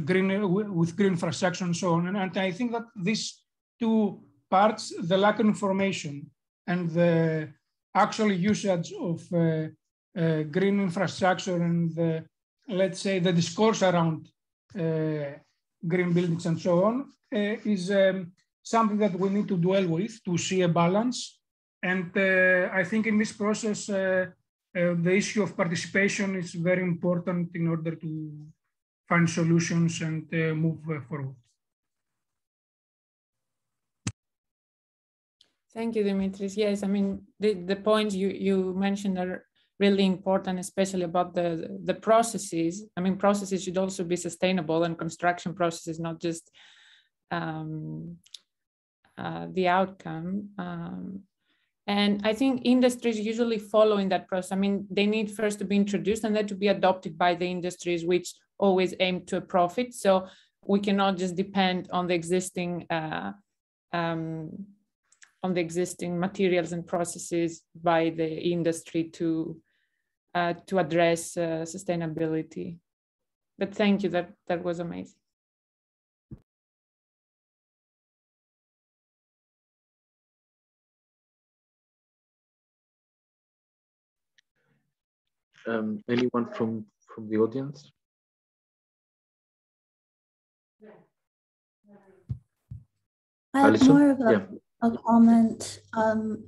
green with green infrastructure and so on. And, and, I think that these two parts, the lack of information and the actual usage of uh, uh, green infrastructure and the, let's say the discourse around uh, green buildings and so on is um, something that we need to dwell with to see a balance and uh, I think in this process, uh, uh, the issue of participation is very important in order to find solutions and move forward. Thank you, Dimitris. Yes, I mean, the, the points you, you mentioned are really important, especially about the, the processes. I mean, processes should also be sustainable and construction processes, not just um, uh, the outcome. Um, and I think industries usually follow in that process. I mean, they need first to be introduced and then to be adopted by the industries, which always aim to a profit. So we cannot just depend on the existing uh, um, on the existing materials and processes by the industry to uh, to address uh, sustainability. But thank you. That that was amazing. um, anyone from from the audience? I have more of a, yeah. a comment. Um,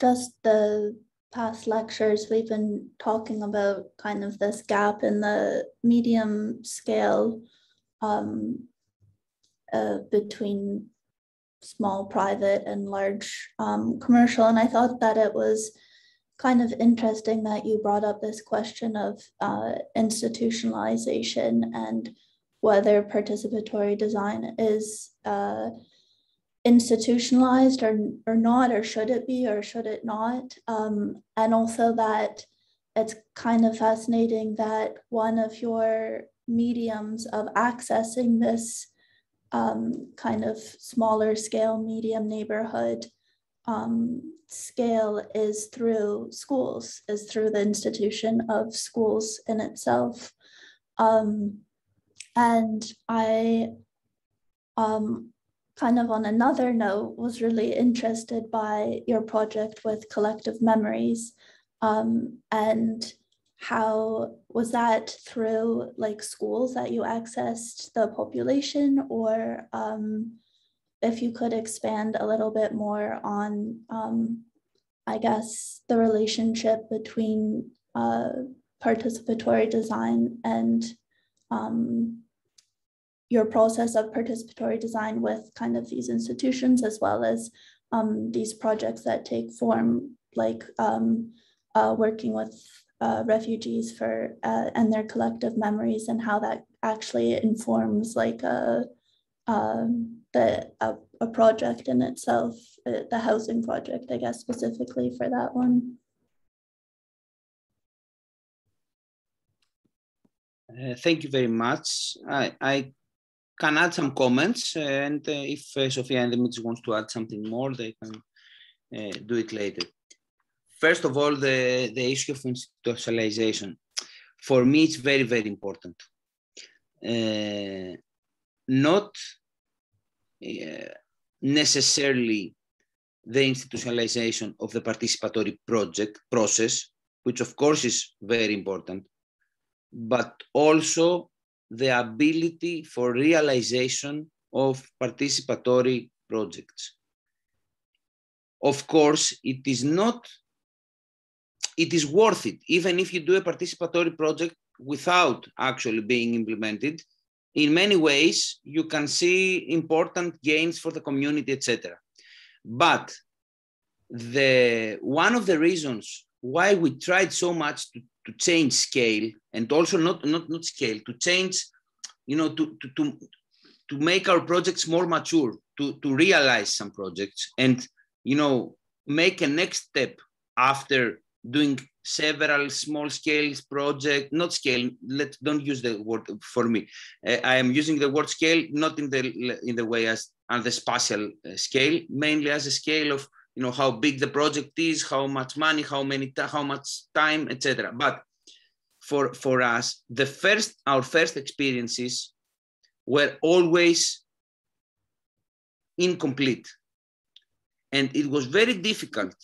just the past lectures, we've been talking about kind of this gap in the medium scale um, uh, between small private and large um, commercial. And I thought that it was kind of interesting that you brought up this question of uh, institutionalization and whether participatory design is uh, institutionalized or, or not, or should it be, or should it not? Um, and also that it's kind of fascinating that one of your mediums of accessing this um, kind of smaller scale, medium neighborhood um, scale is through schools, is through the institution of schools in itself. Um, and I, um, kind of on another note, was really interested by your project with collective memories um, and how was that through like schools that you accessed the population? Or um, if you could expand a little bit more on, um, I guess, the relationship between uh, participatory design and um, your process of participatory design with kind of these institutions, as well as um, these projects that take form, like um, uh, working with uh, refugees for uh, and their collective memories, and how that actually informs like a um, the a, a, project in itself, uh, the housing project, I guess specifically for that one. Uh, thank you very much. I, I can add some comments, and uh, if uh, Sofia and Dimitris wants to add something more, they can uh, do it later. First of all, the, the issue of institutionalization. For me, it's very, very important. Uh, not uh, necessarily the institutionalization of the participatory project process, which of course is very important, but also the ability for realization of participatory projects. Of course, it is not, it is worth it, even if you do a participatory project without actually being implemented, in many ways, you can see important gains for the community, etc. But the one of the reasons why we tried so much to, to change scale and also not, not, not scale, to change, you know, to, to, to, to make our projects more mature, to, to realize some projects and, you know, make a next step after doing several small scale project, not scale, let don't use the word for me. Uh, I am using the word scale, not in the, in the way as on the spatial uh, scale, mainly as a scale of, you know, how big the project is, how much money, how many, how much time, etc. But for, for us, the first, our first experiences were always incomplete. And it was very difficult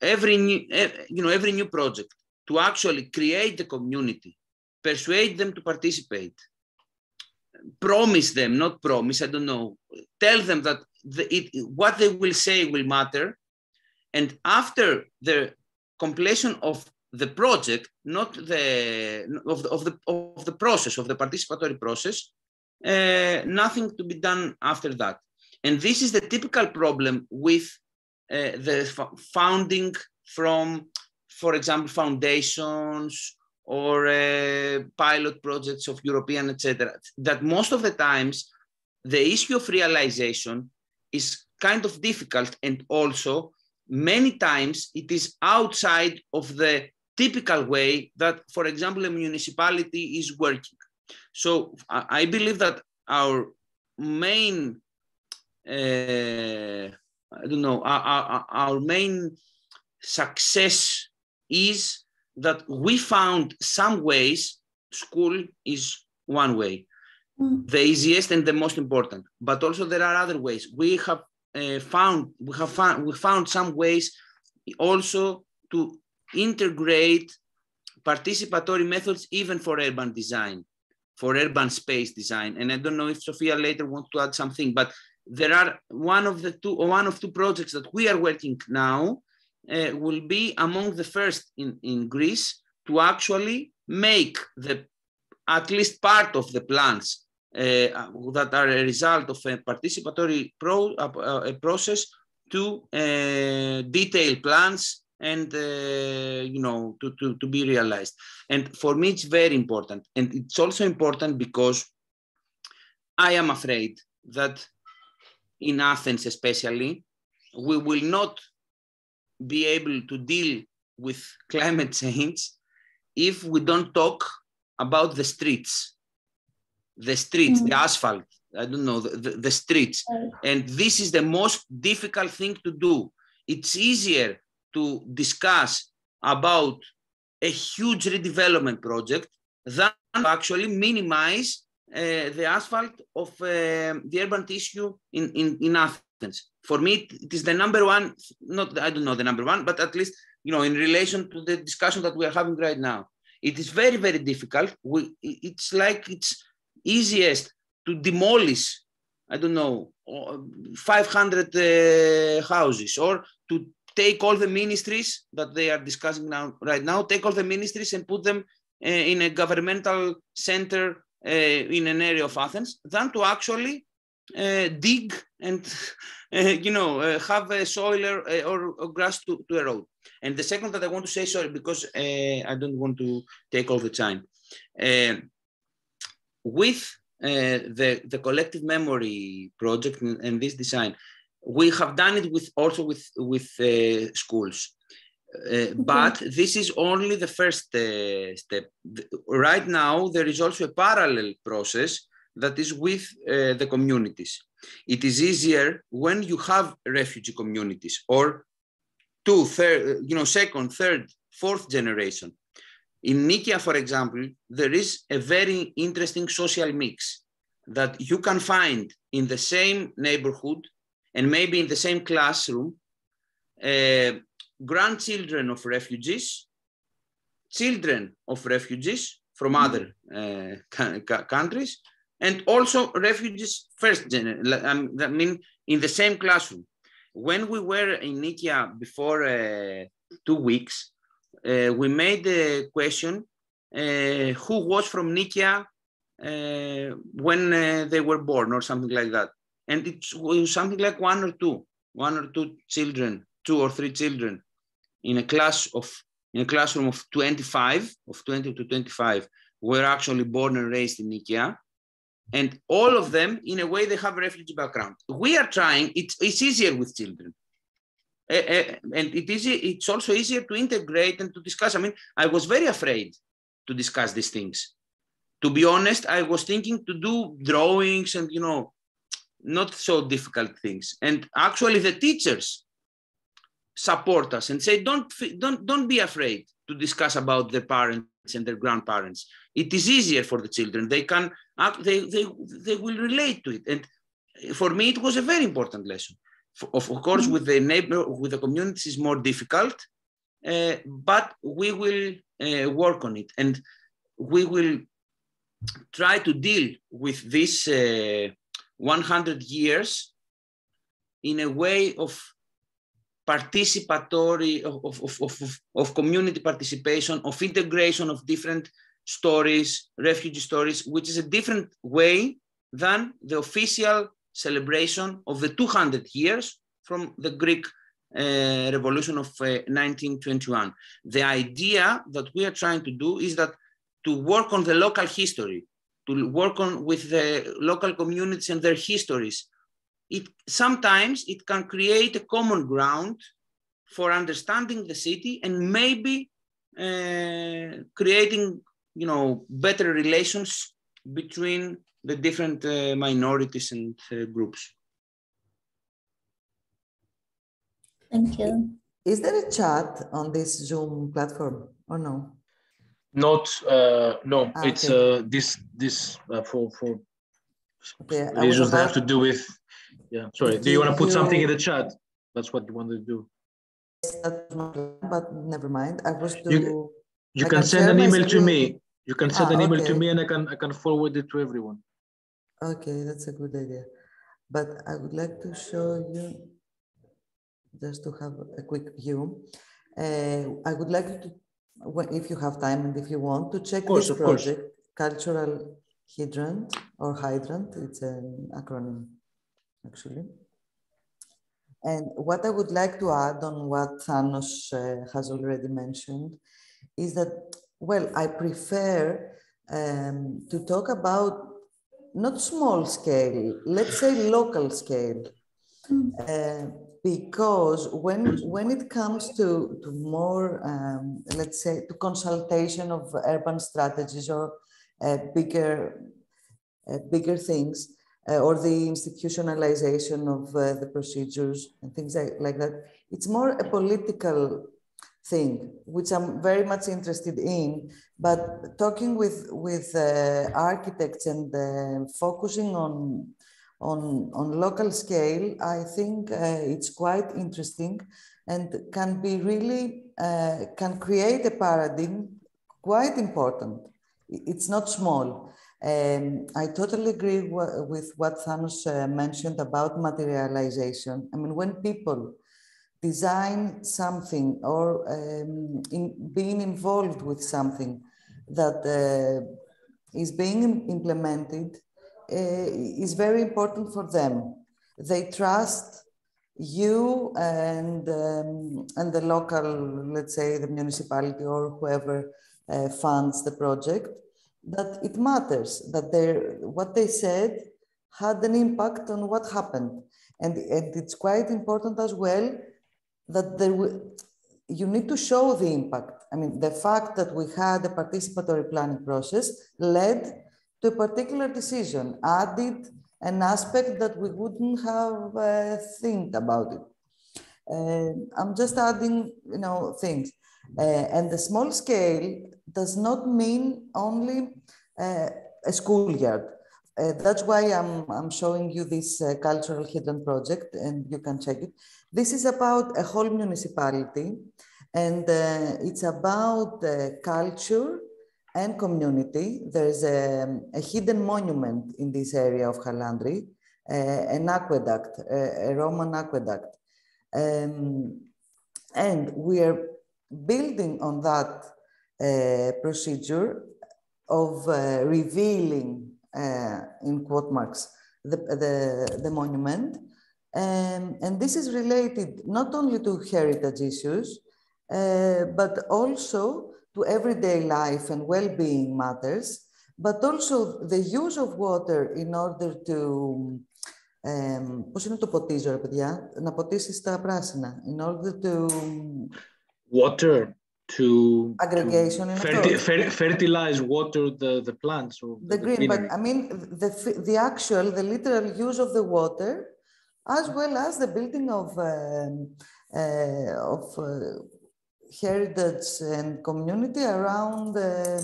every new, you know, every new project to actually create the community, persuade them to participate, promise them, not promise, I don't know, tell them that the, it, what they will say will matter. And after the completion of the project, not the of the of the, of the process of the participatory process, uh, nothing to be done after that. And this is the typical problem with uh, the founding from, for example, foundations or uh, pilot projects of European, etc. That most of the times the issue of realization is kind of difficult and also many times it is outside of the typical way that, for example, a municipality is working. So I believe that our main uh, I don't know, our, our, our main success is that we found some ways, school is one way, mm. the easiest and the most important, but also there are other ways. We have uh, found, we have found, we found some ways also to integrate participatory methods even for urban design, for urban space design. And I don't know if Sofia later wants to add something, but there are one of the two, one of two projects that we are working now uh, will be among the first in, in Greece to actually make the at least part of the plans uh, that are a result of a participatory pro, uh, a process to uh, detail plans and uh, you know to, to, to be realized. And for me it's very important. And it's also important because i am afraid that in athens especially we will not be able to deal with climate change if we don't talk about the streets the streets mm. the asphalt i don't know the, the, the streets and this is the most difficult thing to do it's easier to discuss about a huge redevelopment project than actually minimize uh, the asphalt of uh, the urban tissue in, in, in Athens. For me, it is the number one, not, I don't know the number one, but at least, you know, in relation to the discussion that we are having right now. It is very, very difficult. We, it's like it's easiest to demolish, I don't know, 500 uh, houses or to take all the ministries that they are discussing now right now take all the ministries and put them uh, in a governmental center uh, in an area of athens than to actually dig and you know have a soil or, or, or grass to, to, erode. And the second that i want to say sorry because i don't want to take all the time. With uh, the, the collective memory project and, and, this design we have done it with also with with uh, schools. Uh, okay. but this is only the first uh, step. Right now there is also a parallel process that is with uh, the communities it is easier when you have refugee communities or two third you know second third fourth generation in Nikaia, for example, there is a very interesting social mix that you can find in the same neighborhood and maybe in the same classroom, uh, grandchildren of refugees, children of refugees from mm-hmm. other uh, countries, and also refugees first generation, I mean, in the same classroom. When we were in Nikaia before uh, two weeks, uh, we made the question uh, who was from Nikaia uh, when they were born or something like that and it was something like one or two, one or two children, two or three children in a class of in a classroom of 25, of 20 to 25, were actually born and raised in Nikaia. And all of them, in a way, they have a refugee background. We are trying, it's, it's easier with children. Uh, uh, and it is, it's also easier to integrate and to discuss. I mean, I was very afraid to discuss these things. To be honest, I was thinking to do drawings and, you know, not so difficult things. And actually the teachers support us and say, don't, don't, don't be afraid to discuss about their parents and their grandparents. It is easier for the children. They can, they, they, they will relate to it. And for me, it was a very important lesson. Of, of course, with the neighbor, with the communities is more difficult, uh, but we will uh, work on it. And we will try to deal with this uh, 100 years in a way of participatory, of, of, of, of, community participation, of integration of different stories, refugee stories, which is a different way than the official celebration of the 200 years from the Greek uh, revolution of uh, 1921. The idea that we are trying to do is that to work on the local history, to work on with the local communities and their histories. It sometimes it can create a common ground for understanding the city and maybe uh, creating, you know, better relations between the different uh, minorities and uh, groups. Thank you. Is there a chat on this Zoom platform or no? Not uh, no, ah, it's okay. uh, this this uh, for for okay, reasons that have to do with yeah. Sorry, do you want to put something in the chat? That's what you wanted to do. But never mind. I was to. You, you can, can, send an email to me. You can send ah, an email okay. to me, and I can I can forward it to everyone. Okay, that's a good idea. but I would like to show you, just to have a quick view. Uh, I would like to, if you have time and if you want, to check course, this project, Cultural Hydrant or Hydrant, it's an acronym actually. And what I would like to add on what Thanos uh, has already mentioned is that, well, I prefer um, to talk about not small scale, let's say local scale. Uh, because when, when it comes to, to more, um, let's say, to consultation of urban strategies or uh, bigger, uh, bigger things, uh, or the institutionalization of uh, the procedures and things like, like that, it's more a political thing, which I'm very much interested in. But talking with with uh, architects and uh, focusing on on on local scale, I think uh, it's quite interesting and can be really uh, can create a paradigm quite important. It's not small. Um, I totally agree with what Thanos uh, mentioned about materialization. I mean, when people design something or um, in being involved with something that uh, is being implemented uh, is very important for them. They trust you and um, and the local, let's say the municipality or whoever uh, funds the project, that it matters that they what they said had an impact on what happened, and, and it's quite important as well that there you need to show the impact. I mean, the fact that we had a participatory planning process led to a particular decision, added an aspect that we wouldn't have uh, think about it. Uh, I'm just adding, you know, things. Uh, and the small scale does not mean only uh, a schoolyard. Uh, that's why I'm, I'm showing you this uh, cultural hidden project and you can check it. This is about a whole municipality and uh, it's about culture and community. There's a, a, hidden monument in this area of Halandri, uh, an aqueduct, a, Roman aqueduct. Um, and we are building on that uh, procedure of uh, revealing, uh, in quote marks, the, the, the monument. Um, and this is related not only to heritage issues, uh, but also to everyday life and well-being matters, but also the use of water in order to um, πώς είναι το ποτίζω, ρε παιδιά, να ποτίσεις τα πράσινα, in order to... Water to aggregation to ferti fer fertilize water the the plants or the, the green but i mean the the actual the literal use of the water as well as the building of um, uh, of uh, heritage and community around uh,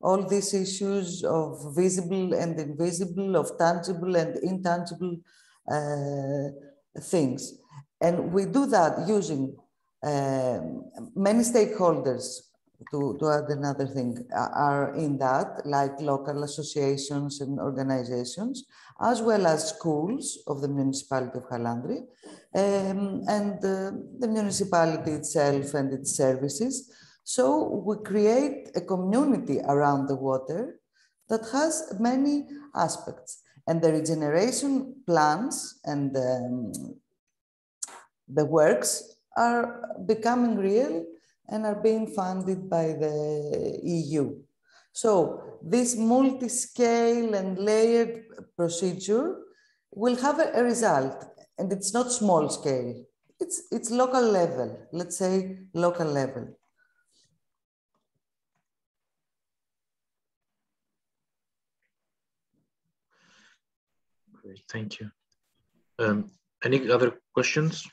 all these issues of visible and invisible of tangible and intangible uh, things. And we do that using many stakeholders, to, to add another thing, are in that, like local associations and organizations, as well as schools of the municipality of Halandri, um, and uh, the municipality itself and its services. So we create a community around the water that has many aspects. And the regeneration plans and um, the works are becoming real and are being funded by the EU. So this multi-scale and layered procedure will have a, result and it's not small scale. It's, it's local level, let's say local level. Great, thank you. Um, any other questions?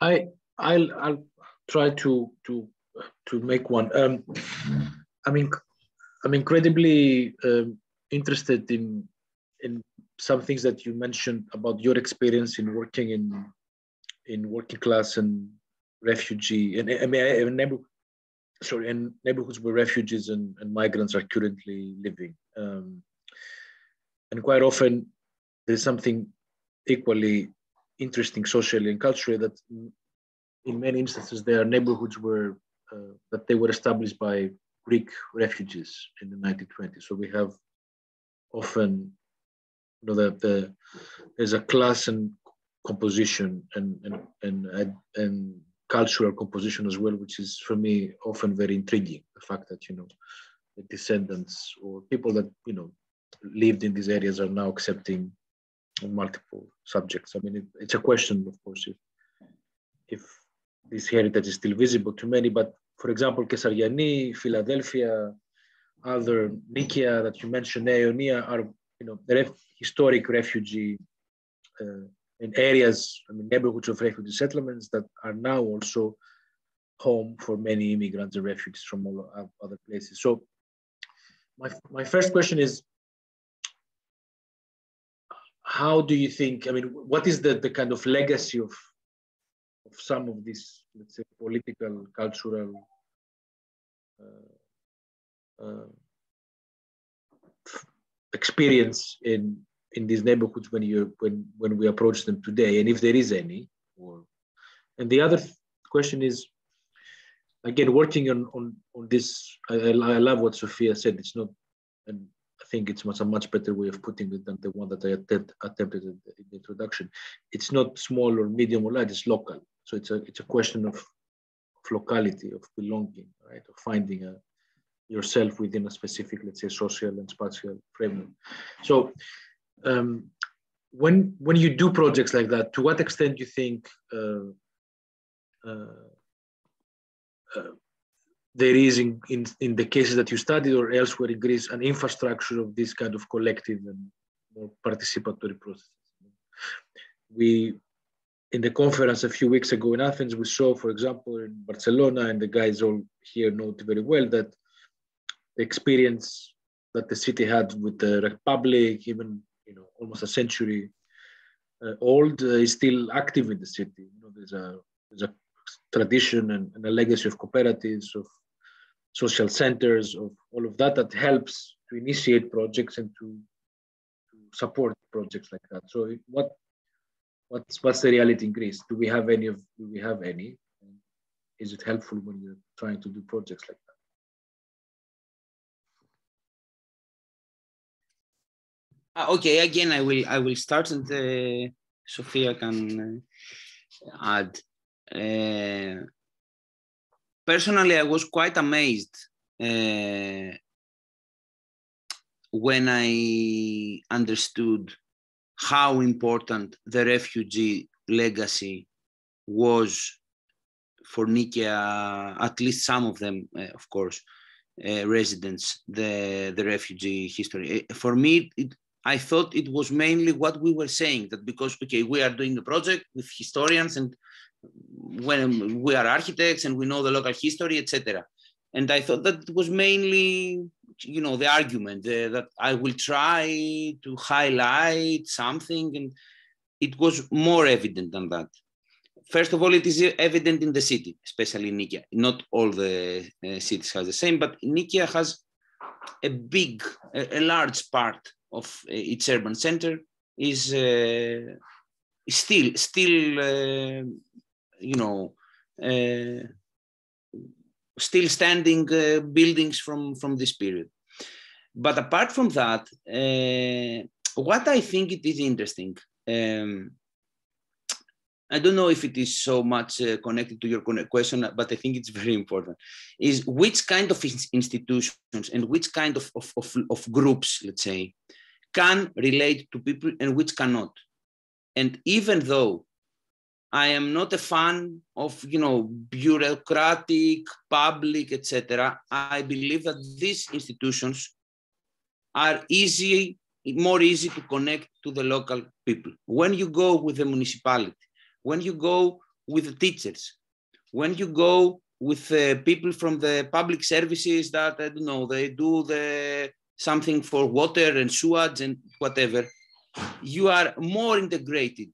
I I'll I'll try to to to make one. Um, I mean, I'm incredibly um, interested in in some things that you mentioned about your experience in working in in working class and refugee and I mean neighbor, sorry, and neighborhoods where refugees and, and migrants are currently living. Um, and quite often there's something equally interesting socially and culturally that in many instances their neighborhoods were uh, that they were established by Greek refugees in the 1920s. So we have often you know that the, there's a class and composition and and and and cultural composition as well, which is for me often very intriguing. The fact that you know the descendants or people that you know lived in these areas are now accepting multiple subjects. I mean, it, it's a question, of course, if if this heritage is still visible to many. But for example, Kaisariani, Philadelphia, other Nikaia that you mentioned, Ionia, are you know ref, historic refugee uh, in areas, I mean, neighborhoods of refugee settlements that are now also home for many immigrants and refugees from all other places. So my, my first question is, how do you think, I mean, what is the, the kind of legacy of, of some of these, let's say, political, cultural, uh, uh, experience in in these neighborhoods when you when when we approach them today, and if there is any. Or, and the other question is, again, working on on on this. I, I love what Sofia said. It's not, and think it's much a much better way of putting it than the one that I attempt, attempted in the, in the introduction. It's not small or medium or large. It's local. So it's a it's a question of, of locality, of belonging, right? Of finding a yourself within a specific, let's say, social and spatial framework. So um, when when you do projects like that, to what extent do you think uh, uh, uh, there is in, in, in the cases that you studied or elsewhere in Greece an infrastructure of this kind of collective and more participatory processes? We in the conference a few weeks ago in Athens, we saw, for example, in Barcelona, and the guys all here know it very well that the experience that the city had with the Republic, even you know almost a century uh, old uh, is still active in the city. You know, there's a there's a tradition and, and, a legacy of cooperatives, of social centers, of all of that that helps to initiate projects and to, to support projects like that. So what what's what's the reality in Greece? Do we have any of do we have any? Is it helpful when you're trying to do projects like that? Uh, okay, again, I will I will start and uh, Sofia can uh, add. Uh, personally, I was quite amazed uh, when I understood how important the refugee legacy was for Nikaia, at least some of them, uh, of course, uh, residents, the, the refugee history. For me, it, I thought it was mainly what we were saying that because, okay, we are doing a project with historians and when we are architects and we know the local history, etc. And I thought that was mainly, you know, the argument uh, that I will try to highlight something, and it was more evident than that. First of all, it is evident in the city, especially in Nikaia. Not all the uh, cities has the same, but Nikaia has a big, a, a large part of uh, its urban center is uh, still still uh, you know still standing buildings from from this period. But apart from that, what I think it is interesting. Um, I don't know if it is so much uh, connected to your question, but I think it's very important, is which kind of institutions and which kind of, of, of, of groups, let's say, can relate to people and which cannot. And even though I am not a fan of you know bureaucratic, public, etc., I believe that these institutions are easy, more easy to connect to the local people. When you go with the municipality, when you go with the teachers, when you go with uh, people from the public services that I don't know, they do the something for water and sewage and whatever, you are more integrated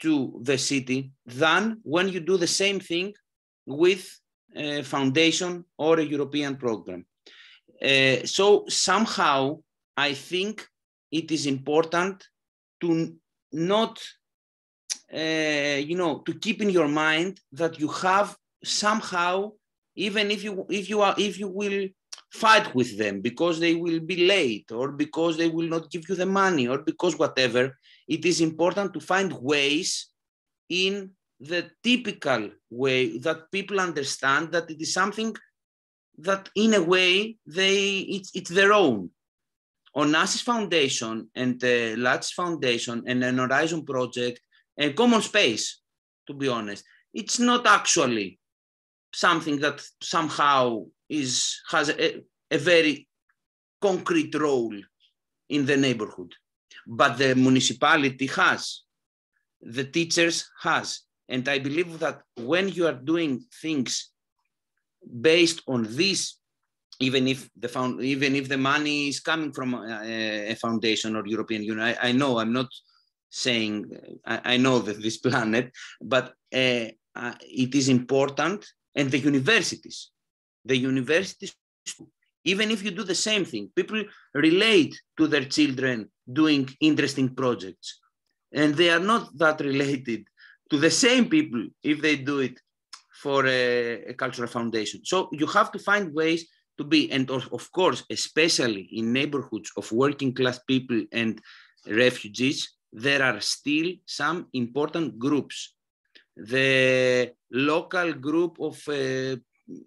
to the city than when you do the same thing with a foundation or a European program. Uh, so somehow I think it is important to not, uh, you know, to keep in your mind that you have somehow, even if you if you are if you will fight with them because they will be late or because they will not give you the money or because whatever, it is important to find ways in the typical way that people understand that it is something that in a way they it's, it's their own Onassis Foundation and the Latsis Foundation and an Horizon project and Commonspace, to be honest, it's not actually something that somehow is has a, a very concrete role in the neighborhood. But the municipality has, the teachers has. And I believe that when you are doing things based on this even if the found, even if the money is coming from a, a foundation or European Union. I, I, know I'm not saying I, I know that this planet, but uh, uh, it is important, and the universities, the universities, even if you do the same thing, people relate to their children doing interesting projects, and they are not that related to the same people if they do it for a, a cultural foundation. So you have to find ways to be, and of, of course, especially in neighborhoods of working class people and refugees, there are still some important groups. The local group of uh,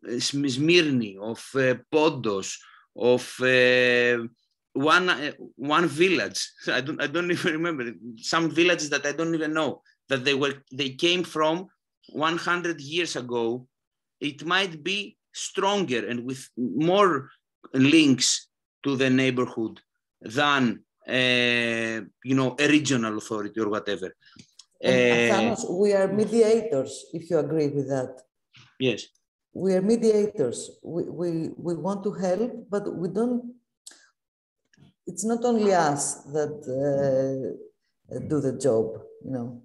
Smyrni, of uh, Pontos, of uh, one uh, one village. I don't I don't even remember some villages that I don't even know that they were they came from 100 years ago. It might be stronger and with more links to the neighborhood than uh, you know a regional authority or whatever. Uh, we are mediators, if you agree with that. Yes. We are mediators. We, we, we want to help, but we don't, it's not only us that uh, do the job, you know.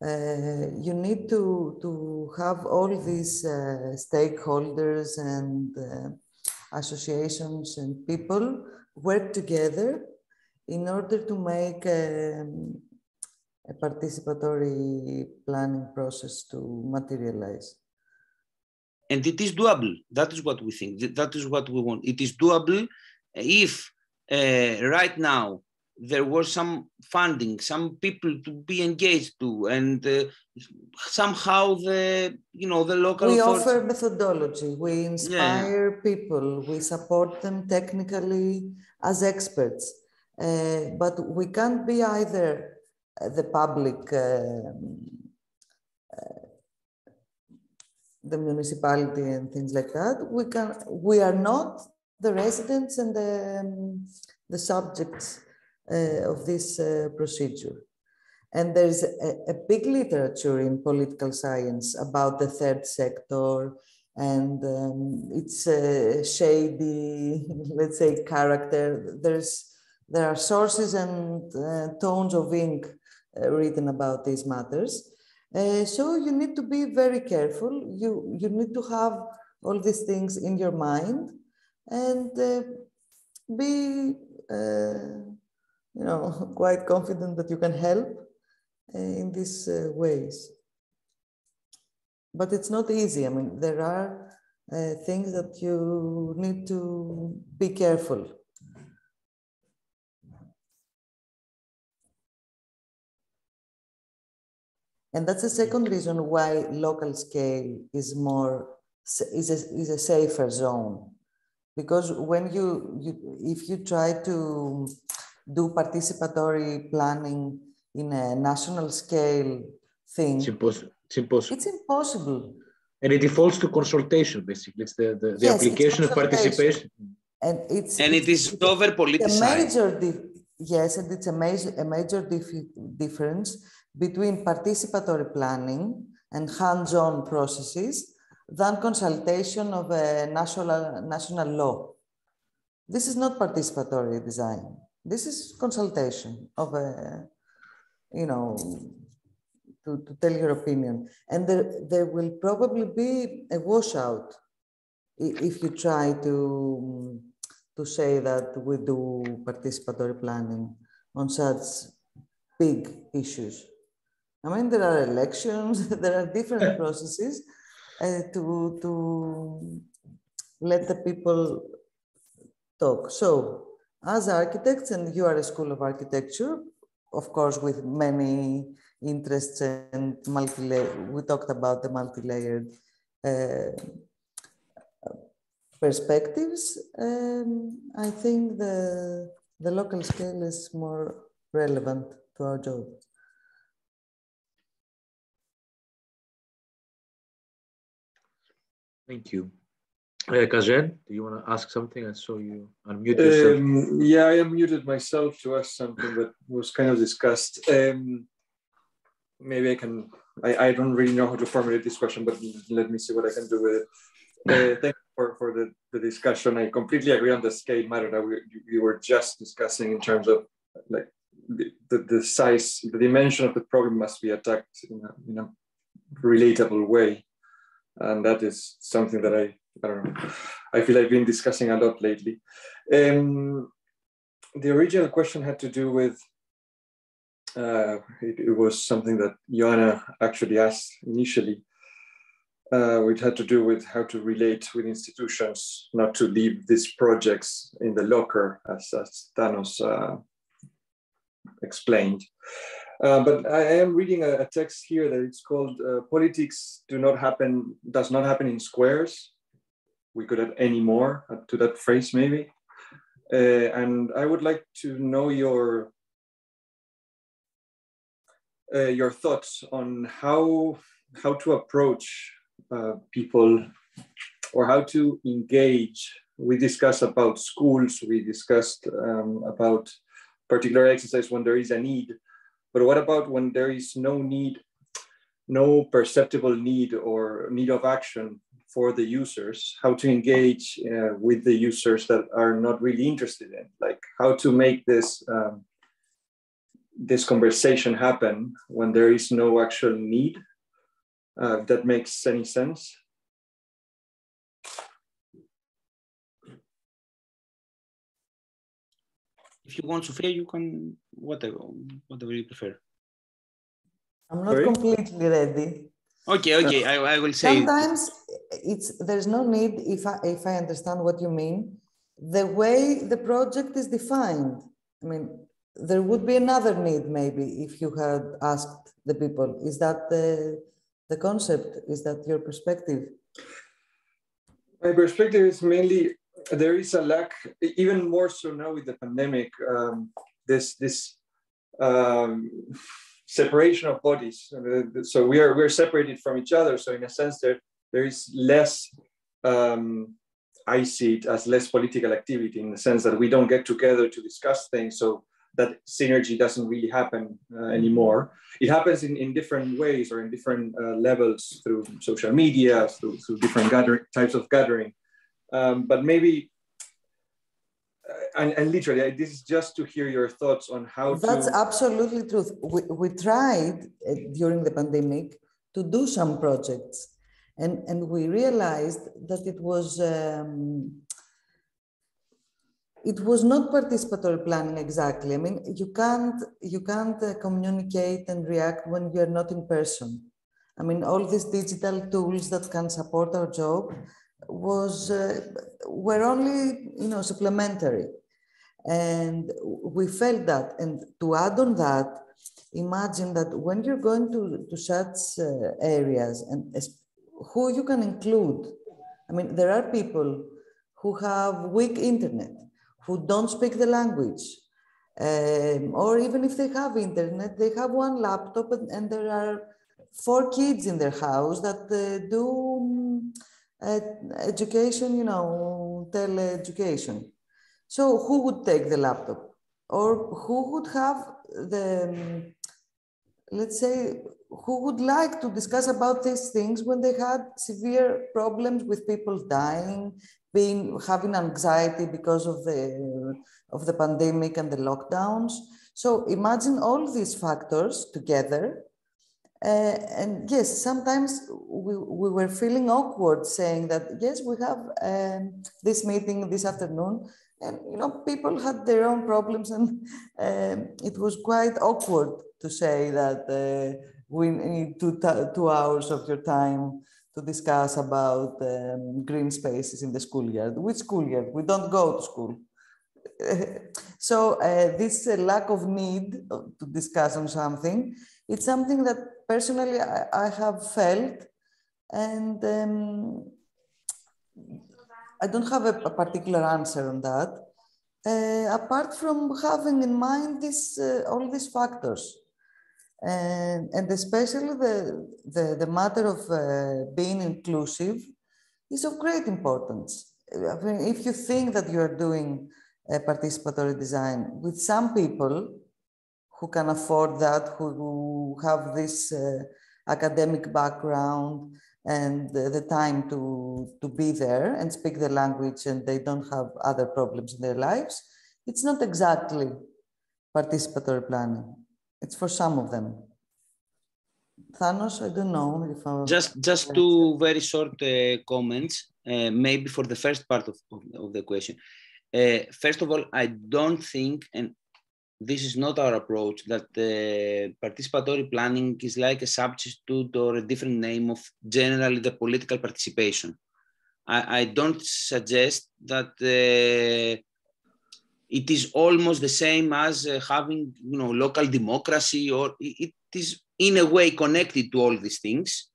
Uh, you need to, to have all these uh, stakeholders and uh, associations and people work together in order to make um, a participatory planning process to materialize. And it is doable. That is what we think. That is what we want. It is doable if uh, right now there was some funding, some people to be engaged to, and uh, somehow the you know the local. We offer methodology. We inspire yeah. people. We support them technically as experts, uh, but we can't be either the public. Uh, uh, the municipality and things like that we can we are not the residents and the um, the subjects uh, of this uh, procedure. And there's a, a, big literature in political science about the third sector and um, its uh, shady, let's say, character. There's, there are sources and uh, tones of ink uh, written about these matters. Uh, so you need to be very careful. You, you need to have all these things in your mind and be you know, quite confident that you can help uh, in these uh, ways. But it's not easy. I mean, there are uh, things that you need to be careful. And that's the second reason why local scale is more is a, is a safer zone. Because when you, you if you try to do participatory planning in a national scale thing. It's, impossible. It's impossible. It's impossible. And it defaults to consultation, basically. It's the, the, the yes, application of participation. And it's and it is over politicized. A major yes, and it's a major a major dif difference between participatory planning and hands-on processes than consultation of a national national law. This is not participatory design. This is consultation of a, you know, to, to tell your opinion. And there, there will probably be a washout if you try to, to say that we do participatory planning on such big issues. I mean, there are elections, there are different processes uh, to, to let the people talk. So, as architects, and you are a school of architecture, of course, with many interests and multi we talked about the multi-layered uh, perspectives. Um, I think the, the local scale is more relevant to our job. Thank you. Uh, Kajen, do you want to ask something? I saw you unmute yourself. Um, yeah, I unmuted myself to ask something that was kind of discussed. Um, maybe I can, I, I don't really know how to formulate this question, but let me see what I can do with it. Uh, thank you for, for the, the discussion. I completely agree on the scale matter that we, we were just discussing in terms of like the, the, the size, the dimension of the problem must be attacked in a, in a relatable way. And that is something that I I don't know. I feel I've been discussing a lot lately. Um, the original question had to do with uh, it, it, was something that Joanna actually asked initially, uh, which had to do with how to relate with institutions, not to leave these projects in the locker, as, as Thanos uh, explained. Uh, but I am reading a, a, text here that it's called uh, "Politics do not happen does not happen in squares, we could add any more to that phrase maybe. Uh, and I would like to know your uh, your thoughts on how how to approach uh, people or how to engage. We discussed about schools. We discussed um, about particular exercise when there is a need. But what about when there is no need, no perceptible need or need of action for the users, how to engage uh, with the users that are not really interested in, like how to make this um, this conversation happen when there is no actual need. Uh, that makes any sense. If you want, to Sofia, you can whatever whatever you prefer. I'm not Sorry? completely ready. Okay, okay, I, I will say. Sometimes it's there's no need if I if I understand what you mean. The way the project is defined, I mean, there would be another need maybe if you had asked the people. Is that the the concept? Is that your perspective? My perspective is mainly there is a lack, even more so now with the pandemic. Um, this this um, separation of bodies. So we are we're separated from each other. So in a sense, there there is less. Um, I see it as less political activity in the sense that we don't get together to discuss things. So that synergy doesn't really happen uh, anymore. It happens in, in different ways or in different uh, levels through social media, through, through different types of gathering. Um, but maybe and, and literally, this is just to hear your thoughts on how That's to... absolutely true. We, we tried uh, during the pandemic to do some projects, and, and we realized that it was um, it was not participatory planning exactly. I mean, you can't you can't uh, communicate and react when you are not in person. I mean, all these digital tools that can support our job was uh, were only you know supplementary. And we felt that. And to add on that imagine that when you're going to, to such uh, areas and who you can include. I mean there are people who have weak internet who don't speak the language um, or even if they have internet they have one laptop and, and there are four kids in their house that uh, do education, you know, tele-education. So who would take the laptop? Or who would have the, let's say, who would like to discuss about these things when they had severe problems with people dying, being having anxiety because of the of the pandemic and the lockdowns. So imagine all these factors together Uh, and yes, sometimes we, we were feeling awkward saying that, yes, we have um, this meeting this afternoon. And, you know, people had their own problems and um, it was quite awkward to say that uh, we need two, two hours of your time to discuss about um, green spaces in the schoolyard. Which schoolyard? We don't go to school. so uh, this uh, lack of need to discuss on something, it's something that personally I, I have felt and um, I don't have a, a, particular answer on that. Uh, apart from having in mind this, uh, all these factors, and, and especially the, the, the matter of uh, being inclusive is of great importance. I mean, if you think that you're doing a participatory design with some people who can afford that, who have this uh, academic background and the, time to, to be there and speak the language and they don't have other problems in their lives, it's not exactly participatory planning. It's for some of them. Thanos, I don't know if I... Just, just two very short uh, comments, uh, maybe for the first part of, of, of the question. Uh, first of all, I don't think, and this is not our approach, that uh, participatory planning is like a substitute or a different name of generally the political participation. I, I don't suggest that uh, it is almost the same as uh, having you know local democracy or it is in a way connected to all these things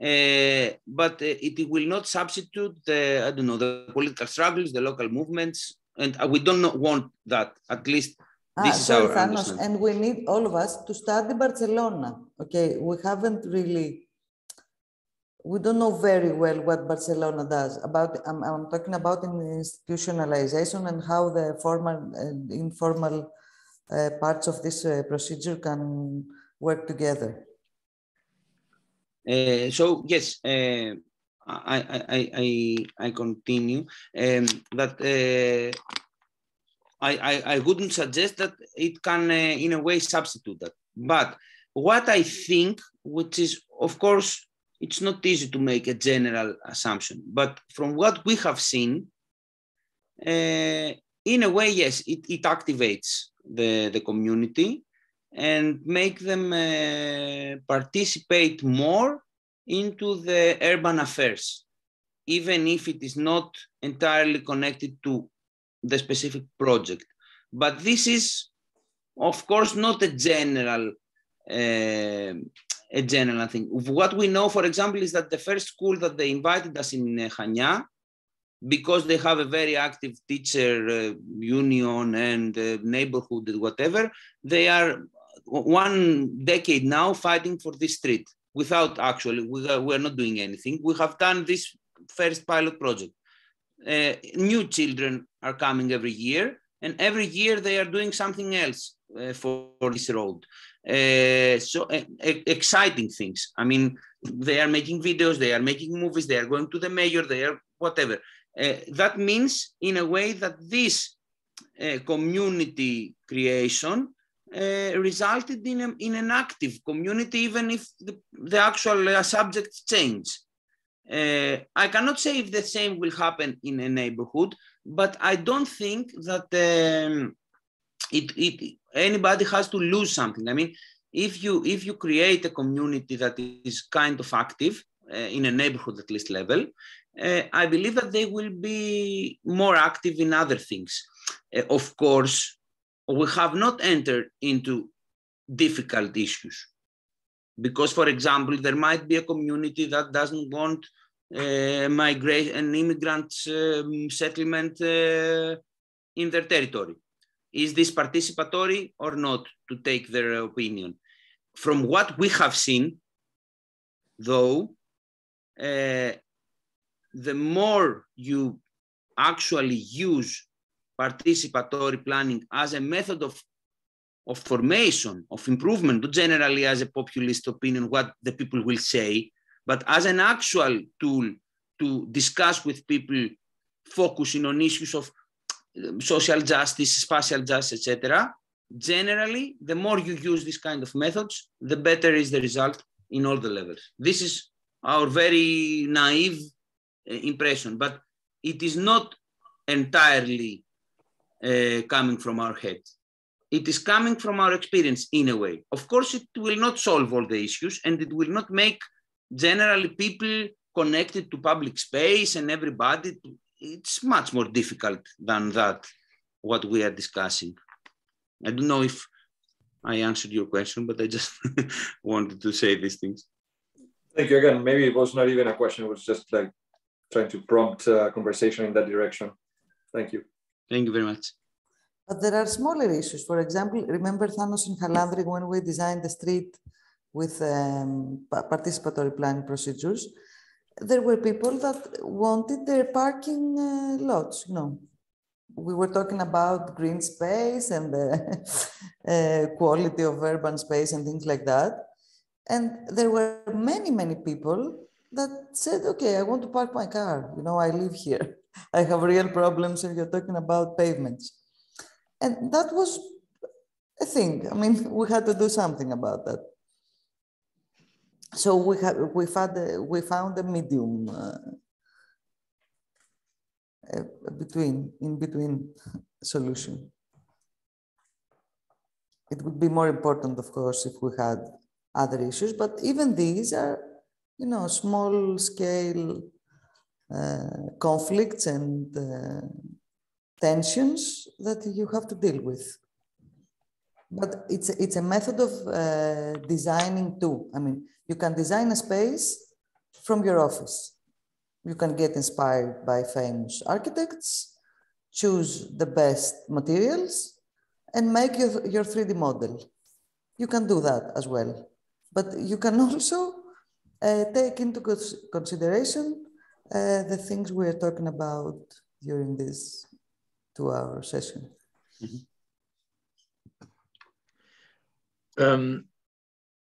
uh, but uh, it will not substitute the i don't know the political struggles the local movements and we don't want that at least ah, this is our Thanos, and we need all of us to study barcelona okay we haven't really we don't know very well what Barcelona does. About I'm, I'm talking about institutionalization and how the formal and informal uh, parts of this uh, procedure can work together. Uh, so yes, uh, I, I, I, I continue um, that uh, I, I, I wouldn't suggest that it can uh, in a way substitute that. But what I think, which is of course it's not easy to make a general assumption. But from what we have seen, uh, in a way, yes, it, it activates the, the community and make them uh, participate more into the urban affairs, even if it is not entirely connected to the specific project. But this is, of course, not a general uh, a general thing. What we know, for example, is that the first school that they invited us in Chania, because they have a very active teacher uh, union and uh, neighborhood whatever, they are one decade now fighting for this street without actually, we are, we are not doing anything. We have done this first pilot project. Uh, new children are coming every year, and every year they are doing something else uh, for, for this road. Uh, so exciting things. I mean, they are making videos, they are making movies, they are going to the mayor, they are whatever. Uh, that means, in a way, that this uh, community creation uh, resulted in, a, in an active community, even if the, the actual subjects change. I cannot say if the same will happen in a neighborhood, but I don't think that um, it, it anybody has to lose something. I mean, if you if you create a community that is kind of active uh, in a neighborhood at least level, uh, I believe that they will be more active in other things. Uh, of course, we have not entered into difficult issues because, for example, there might be a community that doesn't want uh, and immigrant um, settlement uh, in their territory is this participatory or not to take their opinion? From what we have seen, though, uh, the more you actually use participatory planning as a method of, of formation, of improvement, not generally as a populist opinion, what the people will say, but as an actual tool to discuss with people focusing on issues of social justice, spatial justice, etc. Generally, the more you use this kind of methods, the better is the result in all the levels. This is our very naive uh, impression, but it is not entirely uh, coming from our head. It is coming from our experience in a way. Of course, it will not solve all the issues and it will not make generally people connected to public space and everybody. It's much more difficult than that, what we are discussing. I don't know if I answered your question, but I just wanted to say these things. Thank you again. Maybe it was not even a question, it was just like trying to prompt a conversation in that direction. Thank you. Thank you very much. But there are smaller issues. For example, remember Thanos in Halandri when we designed the street with um, participatory planning procedures, there were people that wanted their parking uh, lots, you know. We were talking about green space and the uh, quality of urban space and things like that. And there were many, many people that said, okay, I want to park my car. You know, I live here. I have real problems and you're talking about pavements. And that was a thing. I mean, we had to do something about that so we have we found we found a medium uh, between in between solution. It would be more important, of course, if we had other issues, but even these are, you know, small scale uh, conflicts and uh, tensions that you have to deal with. But it's, it's a method of uh, designing too. I mean, you can design a space from your office. You can get inspired by famous architects, choose the best materials, and make your, your 3D model. You can do that as well. But you can also uh, take into consideration uh, the things we are talking about during this two-hour session. Mm -hmm. um,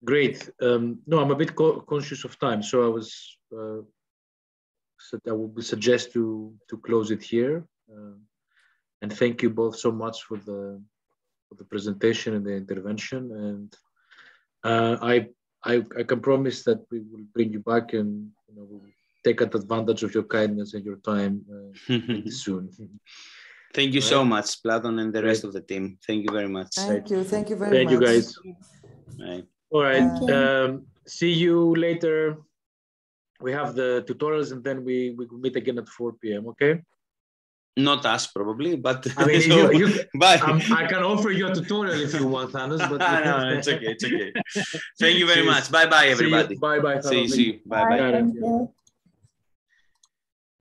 Great. Um, no, I'm a bit co conscious of time, so I was uh, I would suggest to to close it here. Uh, and thank you both so much for the for the presentation and the intervention. And uh, I, I I can promise that we will bring you back and you know we'll take advantage of your kindness and your time uh, soon. Thank you so much, Platon, and the rest of the team. Thank you very much. Thank you. Thank you very Thank much. Thank you, guys. All right. Um, see you later. We have the tutorials and then we, we meet again at 4 p.m. Okay? Not us, probably, but I mean, so, you, you, um, I can offer you a tutorial if you want, Thanos. But no, it's okay, it's okay. Thank you very much. Bye, bye, everybody. Bye, bye. See you. See you. Bye, bye. bye.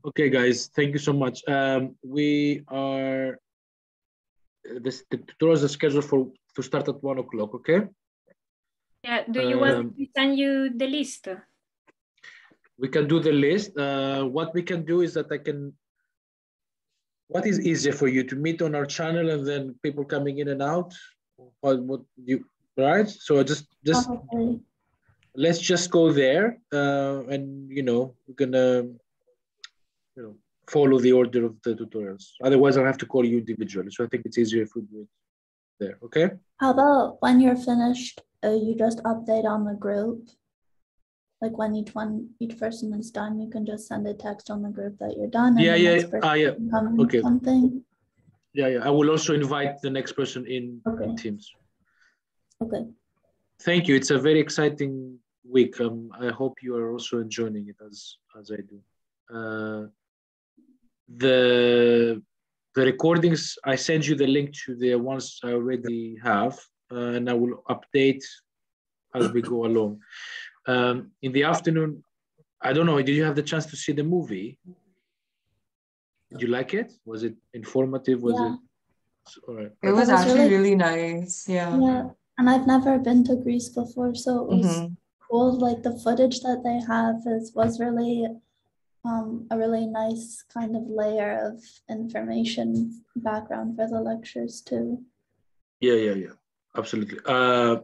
Okay, guys. Thank you so much. Um, we are. This, the tutorials are scheduled for to start at one o'clock. Okay. Yeah, do you want um, to send you the list? We can do the list. Uh, what we can do is that I can, what is easier for you to meet on our channel and then people coming in and out? What, what you, right? So just, just, okay. let's just go there uh, and, you know, we're gonna, you know, follow the order of the tutorials. Otherwise I'll have to call you individually. So I think it's easier if we do it there, okay? How about when you're finished, uh, you just update on the group. Like when each one, each person is done, you can just send a text on the group that you're done. yeah, yeah, ah, yeah. Okay. Something. Yeah, yeah. I will also invite the next person in, okay. in Teams. Okay. Thank you. It's a very exciting week. Um, I hope you are also enjoying it as as I do. Uh, the the recordings I send you the link to the ones I already have uh, and I will update as we go along. Um, in the afternoon, I don't know, did you have the chance to see the movie? Did you like it? Was it informative? Was yeah. it? All right. It was, actually really, really, nice. Yeah. Yeah. And I've never been to Greece before, so it was mm-hmm. cool. Like the footage that they have is was really um, a really nice kind of layer of information background for the lectures too. Yeah, yeah, yeah absolutely. Uh,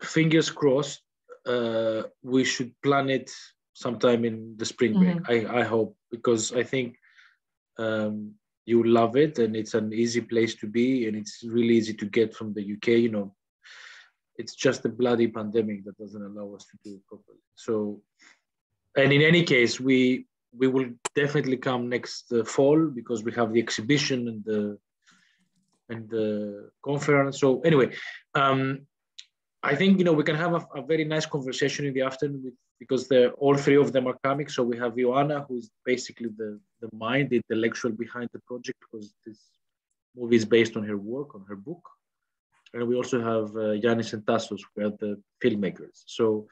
fingers crossed. Uh, we should plan it sometime in the spring break. Mm-hmm. I, I hope because I think um, you love it and it's an easy place to be and it's really easy to get from the UK. You know, it's just a bloody pandemic that doesn't allow us to do it properly. So, and in any case, we we will definitely come next uh, fall because we have the exhibition and the and the conference. So anyway, um, I think you know we can have a, a, very nice conversation in the afternoon with, because all three of them are coming. So we have Ioana, who's basically the the mind, the intellectual behind the project, because this movie is based on her work, on her book, and we also have uh, and Tassos, who are the filmmakers. So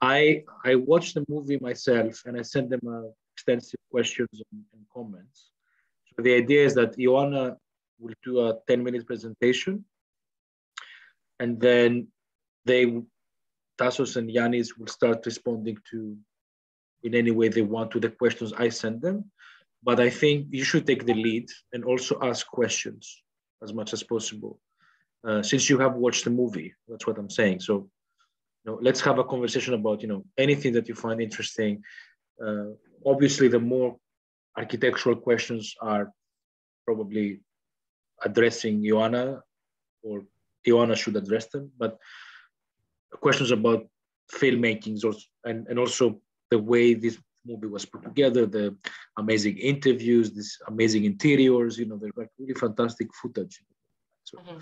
I I watched the movie myself, and I sent them uh, extensive questions and, comments. So the idea is that Ioana will do a 10 minute presentation. And then they, Tassos and Yanis will start responding to in any way they want to the questions I send them. But I think you should take the lead and also ask questions as much as possible. Uh, since you have watched the movie, that's what I'm saying. So, you know, let's have a conversation about, you know, anything that you find interesting. Uh, obviously, the more architectural questions are probably addressing Ioana or Ioana should address them, but questions about filmmakings and, and also the way this movie was put together, the amazing interviews, these amazing interiors, you know, they're like really fantastic footage. So mm-hmm.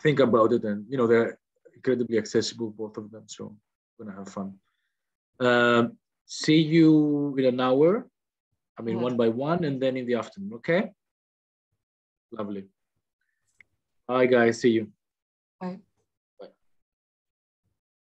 think about it and, you know, they're incredibly accessible, both of them. So we're gonna have fun. Um, see you in an hour. I mean, one by one and then in the afternoon, okay? Lovely. Bye, guys. See you. Bye.